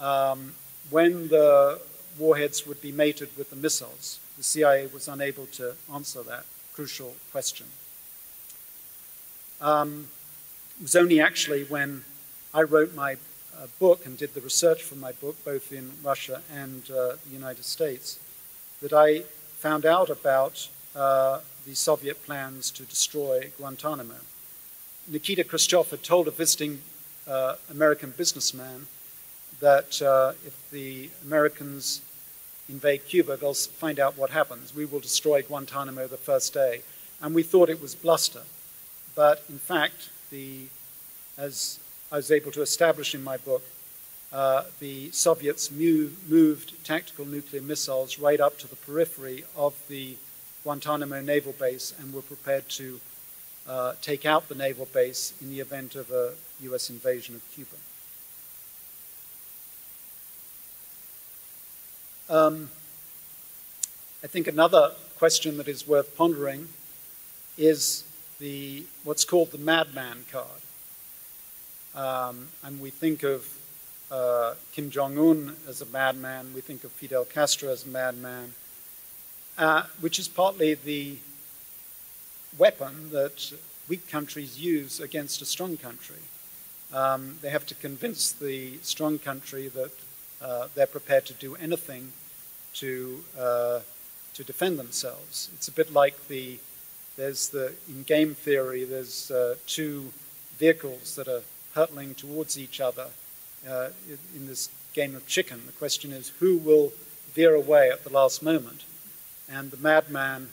Speaker 2: um, when the warheads would be mated with the missiles. The CIA was unable to answer that crucial question. Um, it was only actually when I wrote my uh, book and did the research for my book, both in Russia and uh, the United States, that I found out about uh, the Soviet plans to destroy Guantanamo. Nikita Khrushchev had told a visiting uh, American businessman that uh, if the Americans invade Cuba, they'll find out what happens. We will destroy Guantanamo the first day. And we thought it was bluster. But in fact, the, as I was able to establish in my book, uh, the Soviets move, moved tactical nuclear missiles right up to the periphery of the Guantanamo naval base and were prepared to uh, take out the naval base in the event of a U.S. invasion of Cuba. Um, I think another question that is worth pondering is the what's called the madman card. Um, and we think of uh, Kim Jong un as a madman, we think of Fidel Castro as a madman, uh, which is partly the weapon that weak countries use against a strong country. Um, they have to convince the strong country that uh, they're prepared to do anything to, uh, to defend themselves. It's a bit like the, there's the, in game theory, there's uh, two vehicles that are hurtling towards each other uh, in this game of chicken. The question is who will veer away at the last moment? And the madman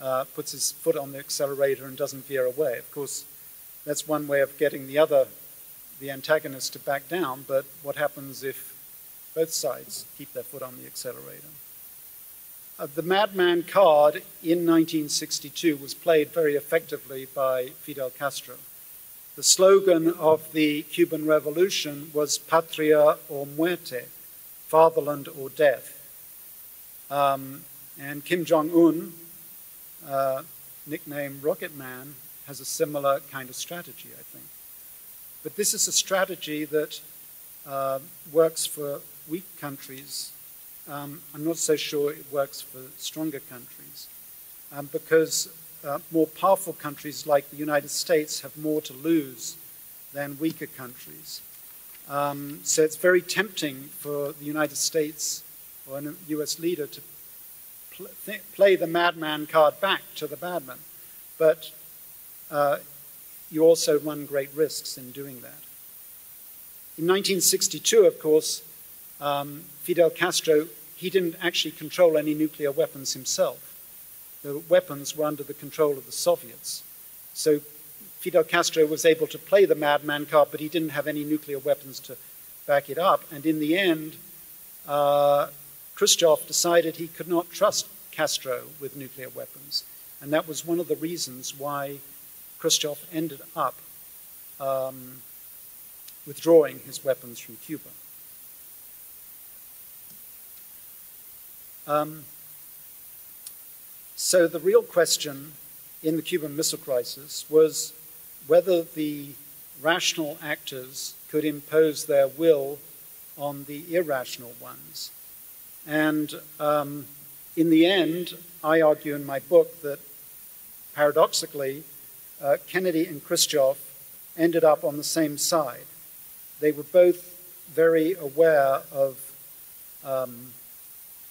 Speaker 2: uh, puts his foot on the accelerator and doesn't veer away. Of course, that's one way of getting the other, the antagonist, to back down, but what happens if both sides keep their foot on the accelerator? Uh, the madman card in 1962 was played very effectively by Fidel Castro. The slogan of the Cuban Revolution was Patria o muerte, fatherland or death. Um, and Kim Jong un, uh, nicknamed Rocket Man, has a similar kind of strategy, I think. But this is a strategy that uh, works for weak countries. Um, I'm not so sure it works for stronger countries um, because uh, more powerful countries like the United States have more to lose than weaker countries. Um, so it's very tempting for the United States or a US leader to pl play the madman card back to the badman. But uh, you also run great risks in doing that. In 1962, of course, um, Fidel Castro, he didn't actually control any nuclear weapons himself the weapons were under the control of the Soviets. So Fidel Castro was able to play the madman card, but he didn't have any nuclear weapons to back it up. And in the end, uh, Khrushchev decided he could not trust Castro with nuclear weapons. And that was one of the reasons why Khrushchev ended up um, withdrawing his weapons from Cuba. Um, So the real question in the Cuban Missile Crisis was whether the rational actors could impose their will on the irrational ones. And um, in the end, I argue in my book that paradoxically, uh, Kennedy and Khrushchev ended up on the same side. They were both very aware of um,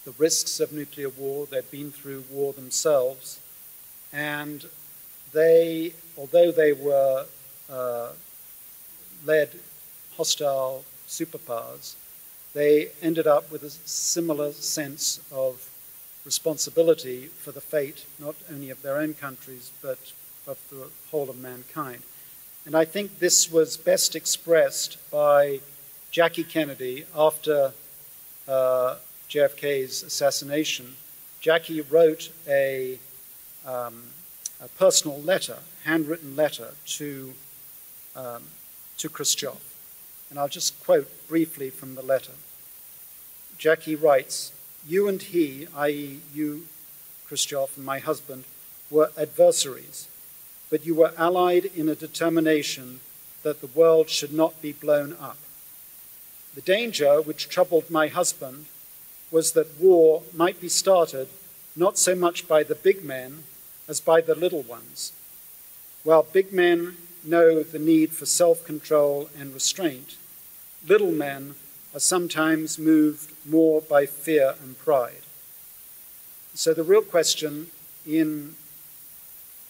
Speaker 2: the risks of nuclear war. They'd been through war themselves. And they, although they were uh, led hostile superpowers, they ended up with a similar sense of responsibility for the fate not only of their own countries but of the whole of mankind. And I think this was best expressed by Jackie Kennedy after uh, JFK's assassination. Jackie wrote a, um, a personal letter, handwritten letter to, um, to Khrushchev. And I'll just quote briefly from the letter. Jackie writes, You and he, i.e., you, Khrushchev, and my husband, were adversaries, but you were allied in a determination that the world should not be blown up. The danger which troubled my husband was that war might be started not so much by the big men as by the little ones. While big men know the need for self control and restraint, little men are sometimes moved more by fear and pride. So the real question in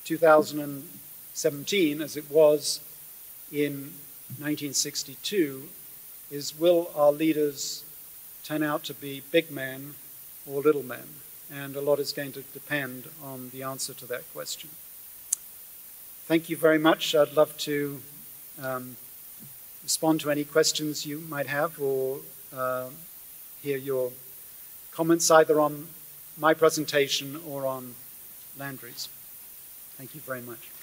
Speaker 2: 2017, as it was in 1962, is will our leaders turn out to be big men or little men? And a lot is going to depend on the answer to that question. Thank you very much. I'd love to um, respond to any questions you might have or uh, hear your comments either on my presentation or on Landry's. Thank you very much.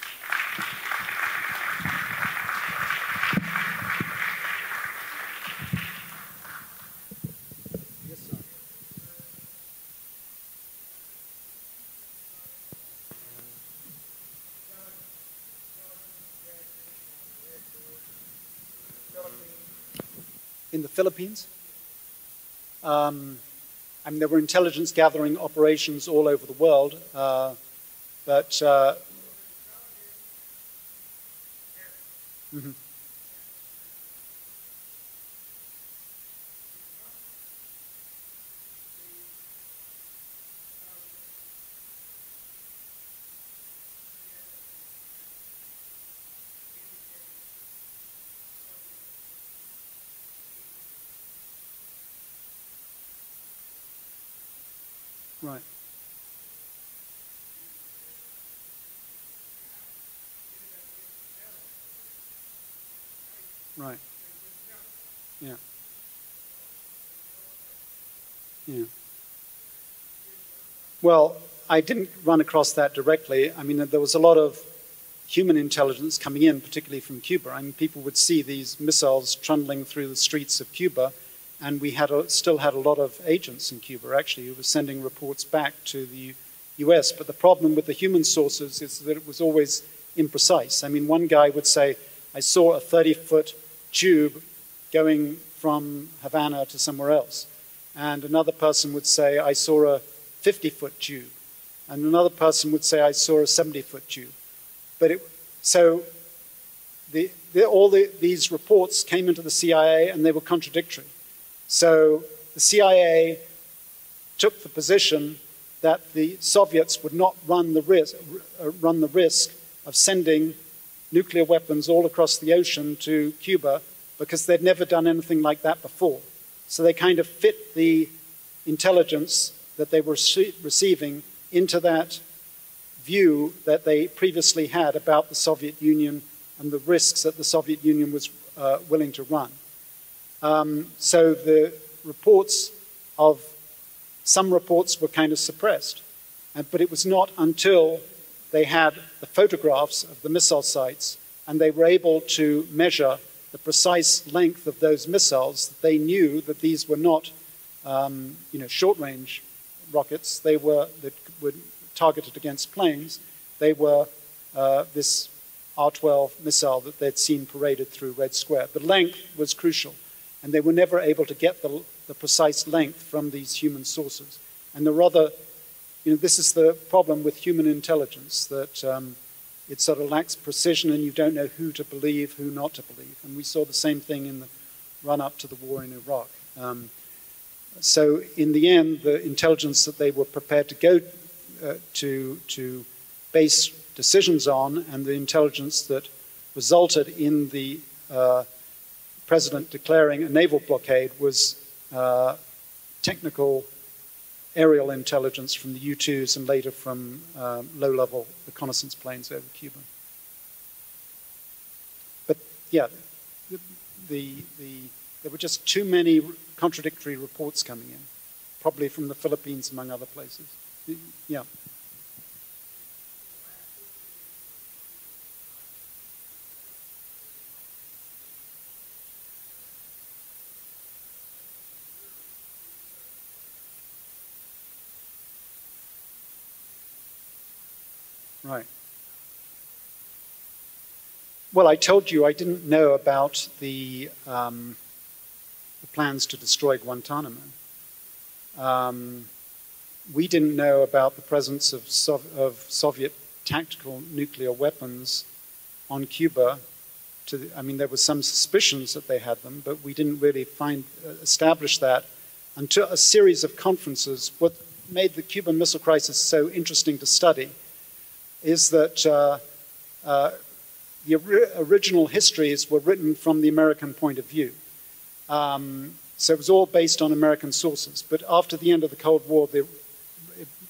Speaker 2: In the Philippines. Um, I mean, there were intelligence gathering operations all over the world, uh, but. Uh, mm-hmm. Right. Right. Yeah. Yeah. Well, I didn't run across that directly. I mean, there was a lot of human intelligence coming in, particularly from Cuba. I mean, people would see these missiles trundling through the streets of Cuba and we had a, still had a lot of agents in Cuba, actually, who were sending reports back to the US. But the problem with the human sources is that it was always imprecise. I mean, one guy would say, I saw a 30 foot tube going from Havana to somewhere else. And another person would say, I saw a 50 foot tube. And another person would say, I saw a 70 foot tube. But it, so the, the, all the, these reports came into the CIA and they were contradictory. So the CIA took the position that the Soviets would not run the risk, uh, run the risk of sending nuclear weapons all across the ocean to Cuba because they'd never done anything like that before. So they kind of fit the intelligence that they were receiving into that view that they previously had about the Soviet Union and the risks that the Soviet Union was uh, willing to run. Um, so the reports of some reports were kind of suppressed. And, but it was not until they had the photographs of the missile sites and they were able to measure the precise length of those missiles, they knew that these were not um, you know, short range rockets. They were that would targeted against planes, they were uh, this R-12 missile that they'd seen paraded through Red Square. The length was crucial, and they were never able to get the, the precise length from these human sources. And the rather, you know, this is the problem with human intelligence, that um, it sort of lacks precision and you don't know who to believe, who not to believe. And we saw the same thing in the run up to the war in Iraq. Um, so in the end, the intelligence that they were prepared to go uh, to, to base decisions on and the intelligence that resulted in the uh, president declaring a naval blockade was uh, technical aerial intelligence from the U-2s and later from um, low-level reconnaissance planes over Cuba. But yeah, the, the, the, there were just too many contradictory reports coming in, probably from the Philippines, among other places. Yeah. Right. Well, I told you I didn't know about the, um, the plans to destroy Guantanamo. Um, we didn't know about the presence of, of, Soviet tactical nuclear weapons on Cuba. The, I mean, there were some suspicions that they had them, but we didn't really find uh, establish that until a series of conferences. What made the Cuban Missile Crisis so interesting to study is that uh, uh, the original histories were written from the American point of view. Um, so it was all based on American sources. But after the end of the Cold War, it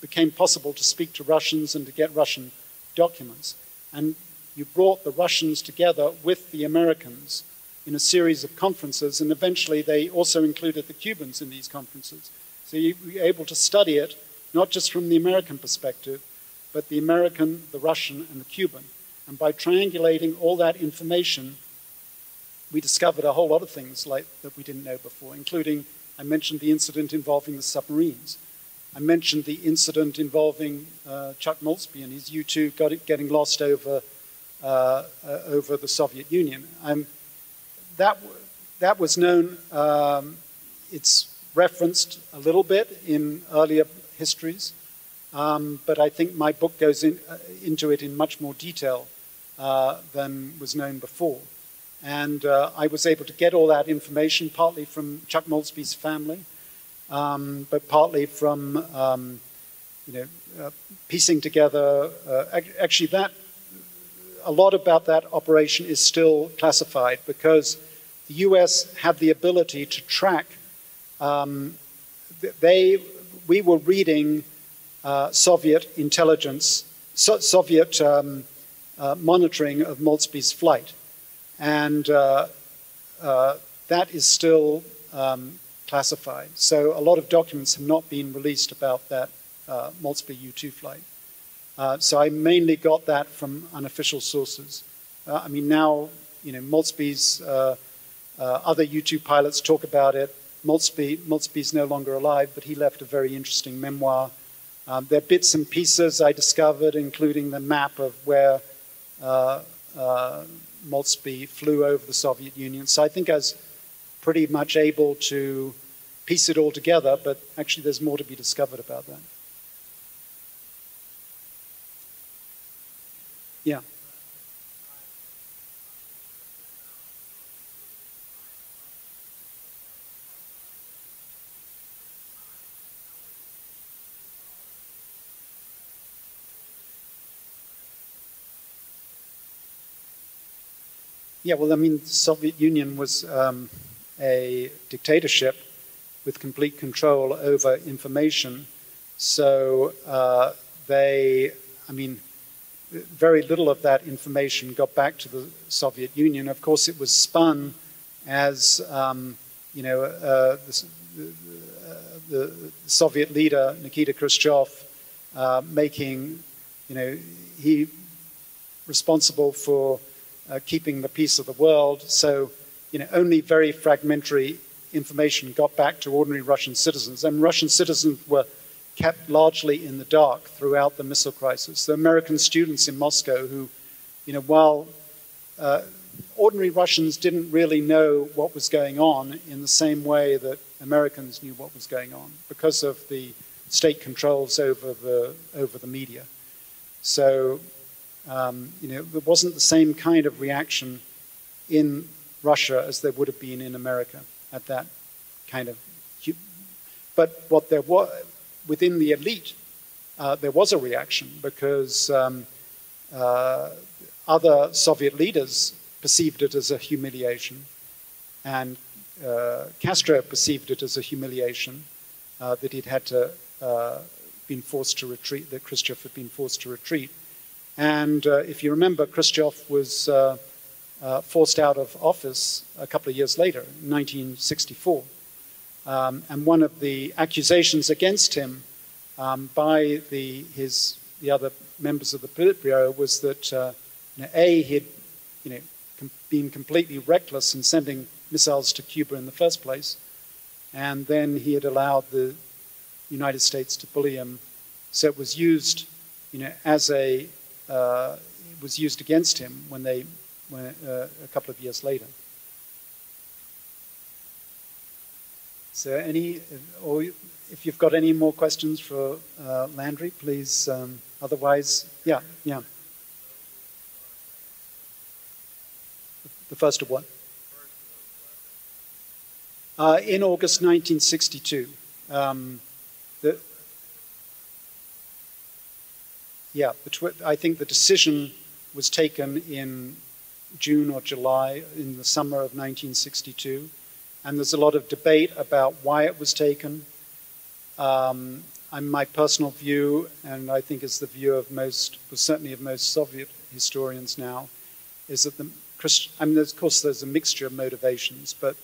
Speaker 2: became possible to speak to Russians and to get Russian documents. And you brought the Russians together with the Americans in a series of conferences, and eventually they also included the Cubans in these conferences. So you were able to study it not just from the American perspective, but the American, the Russian, and the Cuban. And by triangulating all that information, we discovered a whole lot of things like that we didn't know before, including I mentioned the incident involving the submarines. I mentioned the incident involving uh, Chuck Maultsby and his U-2 getting lost over, uh, uh, over the Soviet Union. Um, that, that was known, um, it's referenced a little bit in earlier histories. Um, but I think my book goes in, uh, into it in much more detail uh, than was known before. And uh, I was able to get all that information partly from Chuck Maultsby's family, um, but partly from um, you know uh, piecing together. Uh, actually, that a lot about that operation is still classified because the U.S. had the ability to track. Um, they we were reading uh, Soviet intelligence, so Soviet um, uh, monitoring of Maultsby's flight. And uh, uh, that is still um, classified. So a lot of documents have not been released about that uh, Maultsby U-2 flight. Uh, so I mainly got that from unofficial sources. I mean, now, you know, Maultsby's other U-2 pilots talk about it. Maultsby, Maultsby's no longer alive, but he left a very interesting memoir um, there are bits and pieces I discovered, including the map of where uh, uh, flew over the Soviet Union. So I think I was pretty much able to piece it all together, but actually there's more to be discovered about that. Yeah. Yeah, well, I mean, the Soviet Union was um, a dictatorship with complete control over information. So uh, they, I mean, very little of that information got back to the Soviet Union. Of course, it was spun as, um, you know, uh, the, the, Soviet leader Nikita Khrushchev uh, making, you know, he responsible for uh, keeping the peace of the world. So, you know, only very fragmentary information got back to ordinary Russian citizens. And Russian citizens were kept largely in the dark throughout the missile crisis. The American students in Moscow who, you know, while uh, ordinary Russians didn't really know what was going on in the same way that Americans knew what was going on because of the state controls over the, over the media. So, um, you know, there wasn't the same kind of reaction in Russia as there would have been in America at that kind of. But what there was within the elite, uh, there was a reaction because um, uh, other Soviet leaders perceived it as a humiliation, and uh, Castro perceived it as a humiliation uh, that he'd had to uh, been forced to retreat, that Khrushchev had been forced to retreat. And uh, if you remember, Khrushchev was uh, uh, forced out of office a couple of years later, 1964. Um, and one of the accusations against him um, by the, his, the other members of the Politburo was that, uh, you know, A, he had you know, com been completely reckless in sending missiles to Cuba in the first place, and then he had allowed the United States to bully him. So it was used, you know, as a, uh, was used against him when they, when, uh, a couple of years later. So any, or if you've got any more questions for uh, Landry, please. Um, otherwise, yeah, yeah. The first of what? Uh, in August 1962. Um, the, yeah, I think the decision was taken in June or July in the summer of 1962 and there's a lot of debate about why it was taken. Um, my personal view, and I think is the view of most, certainly of most Soviet historians now, is that the Christ, I mean, of course, there's a mixture of motivations, but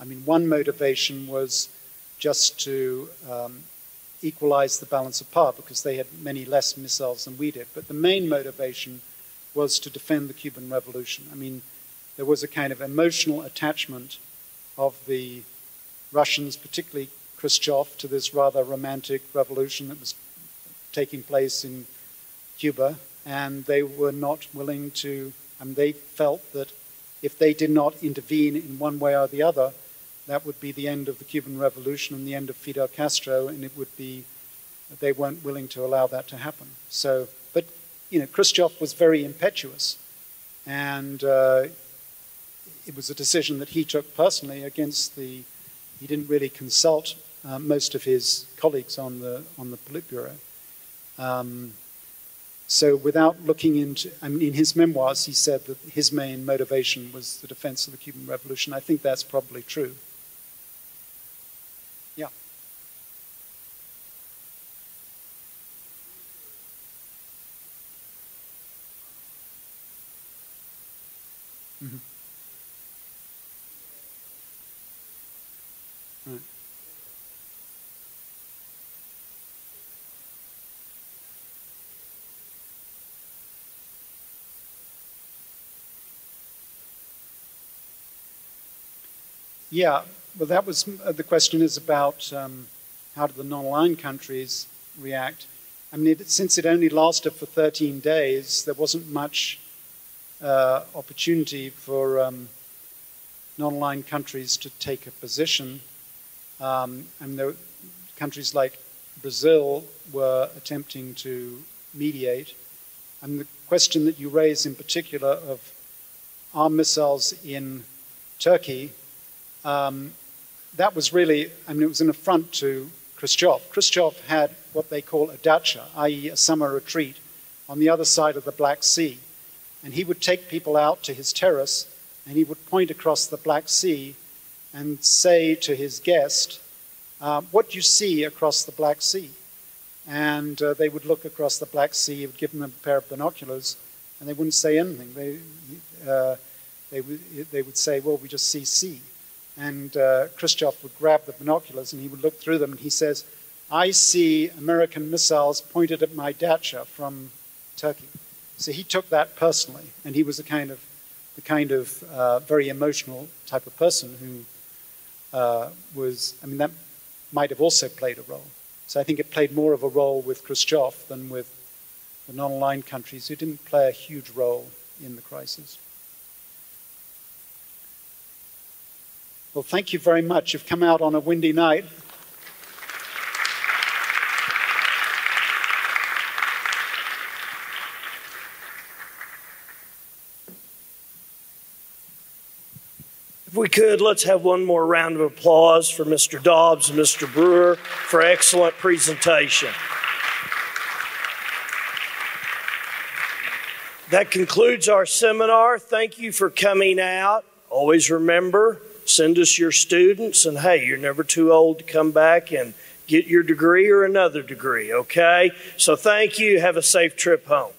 Speaker 2: I mean, one motivation was just to um, equalize the balance of power because they had many less missiles than we did. But the main motivation was to defend the Cuban Revolution. I mean, there was a kind of emotional attachment of the Russians, particularly Khrushchev, to this rather romantic revolution that was taking place in Cuba. And they were not willing to, mean, they felt that if they did not intervene in one way or the other, that would be the end of the Cuban Revolution and the end of Fidel Castro, and it would be, they weren't willing to allow that to happen. So, but, you know, Khrushchev was very impetuous. And uh, it was a decision that he took personally against the, he didn't really consult uh, most of his colleagues on the, on the Politburo. Um, so without looking into, I mean, in his memoirs, he said that his main motivation was the defense of the Cuban Revolution. I think that's probably true. Yeah, well, that was uh, the question is about um, how do the non-aligned countries react. I mean, it, since it only lasted for 13 days, there wasn't much uh, opportunity for um, non-aligned countries to take a position. Um, and there, countries like Brazil were attempting to mediate. And the question that you raise in particular of are missiles in Turkey um, that was really, I mean, it was an affront to Khrushchev. Khrushchev had what they call a dacha, i.e., a summer retreat, on the other side of the Black Sea. And he would take people out to his terrace and he would point across the Black Sea and say to his guest, uh, What do you see across the Black Sea? And uh, they would look across the Black Sea, he would give them a pair of binoculars, and they wouldn't say anything. They, uh, they, they would say, Well, we just see sea. And uh, Khrushchev would grab the binoculars and he would look through them and he says, I see American missiles pointed at my dacha from Turkey. So he took that personally, and he was a kind of the kind of uh, very emotional type of person who uh, was. I mean, that might have also played a role. So I think it played more of a role with Khrushchev than with the non-aligned countries who didn't play a huge role in the crisis. Well, thank you very much. You've come out on a windy night.
Speaker 1: If we could, let's have one more round of applause for Mr. Dobbs and Mr. Brewer for excellent presentation. That concludes our seminar. Thank you for coming out. Always remember, send us your students, and hey, you're never too old to come back and get your degree or another degree, okay? So thank you. Have a safe trip home.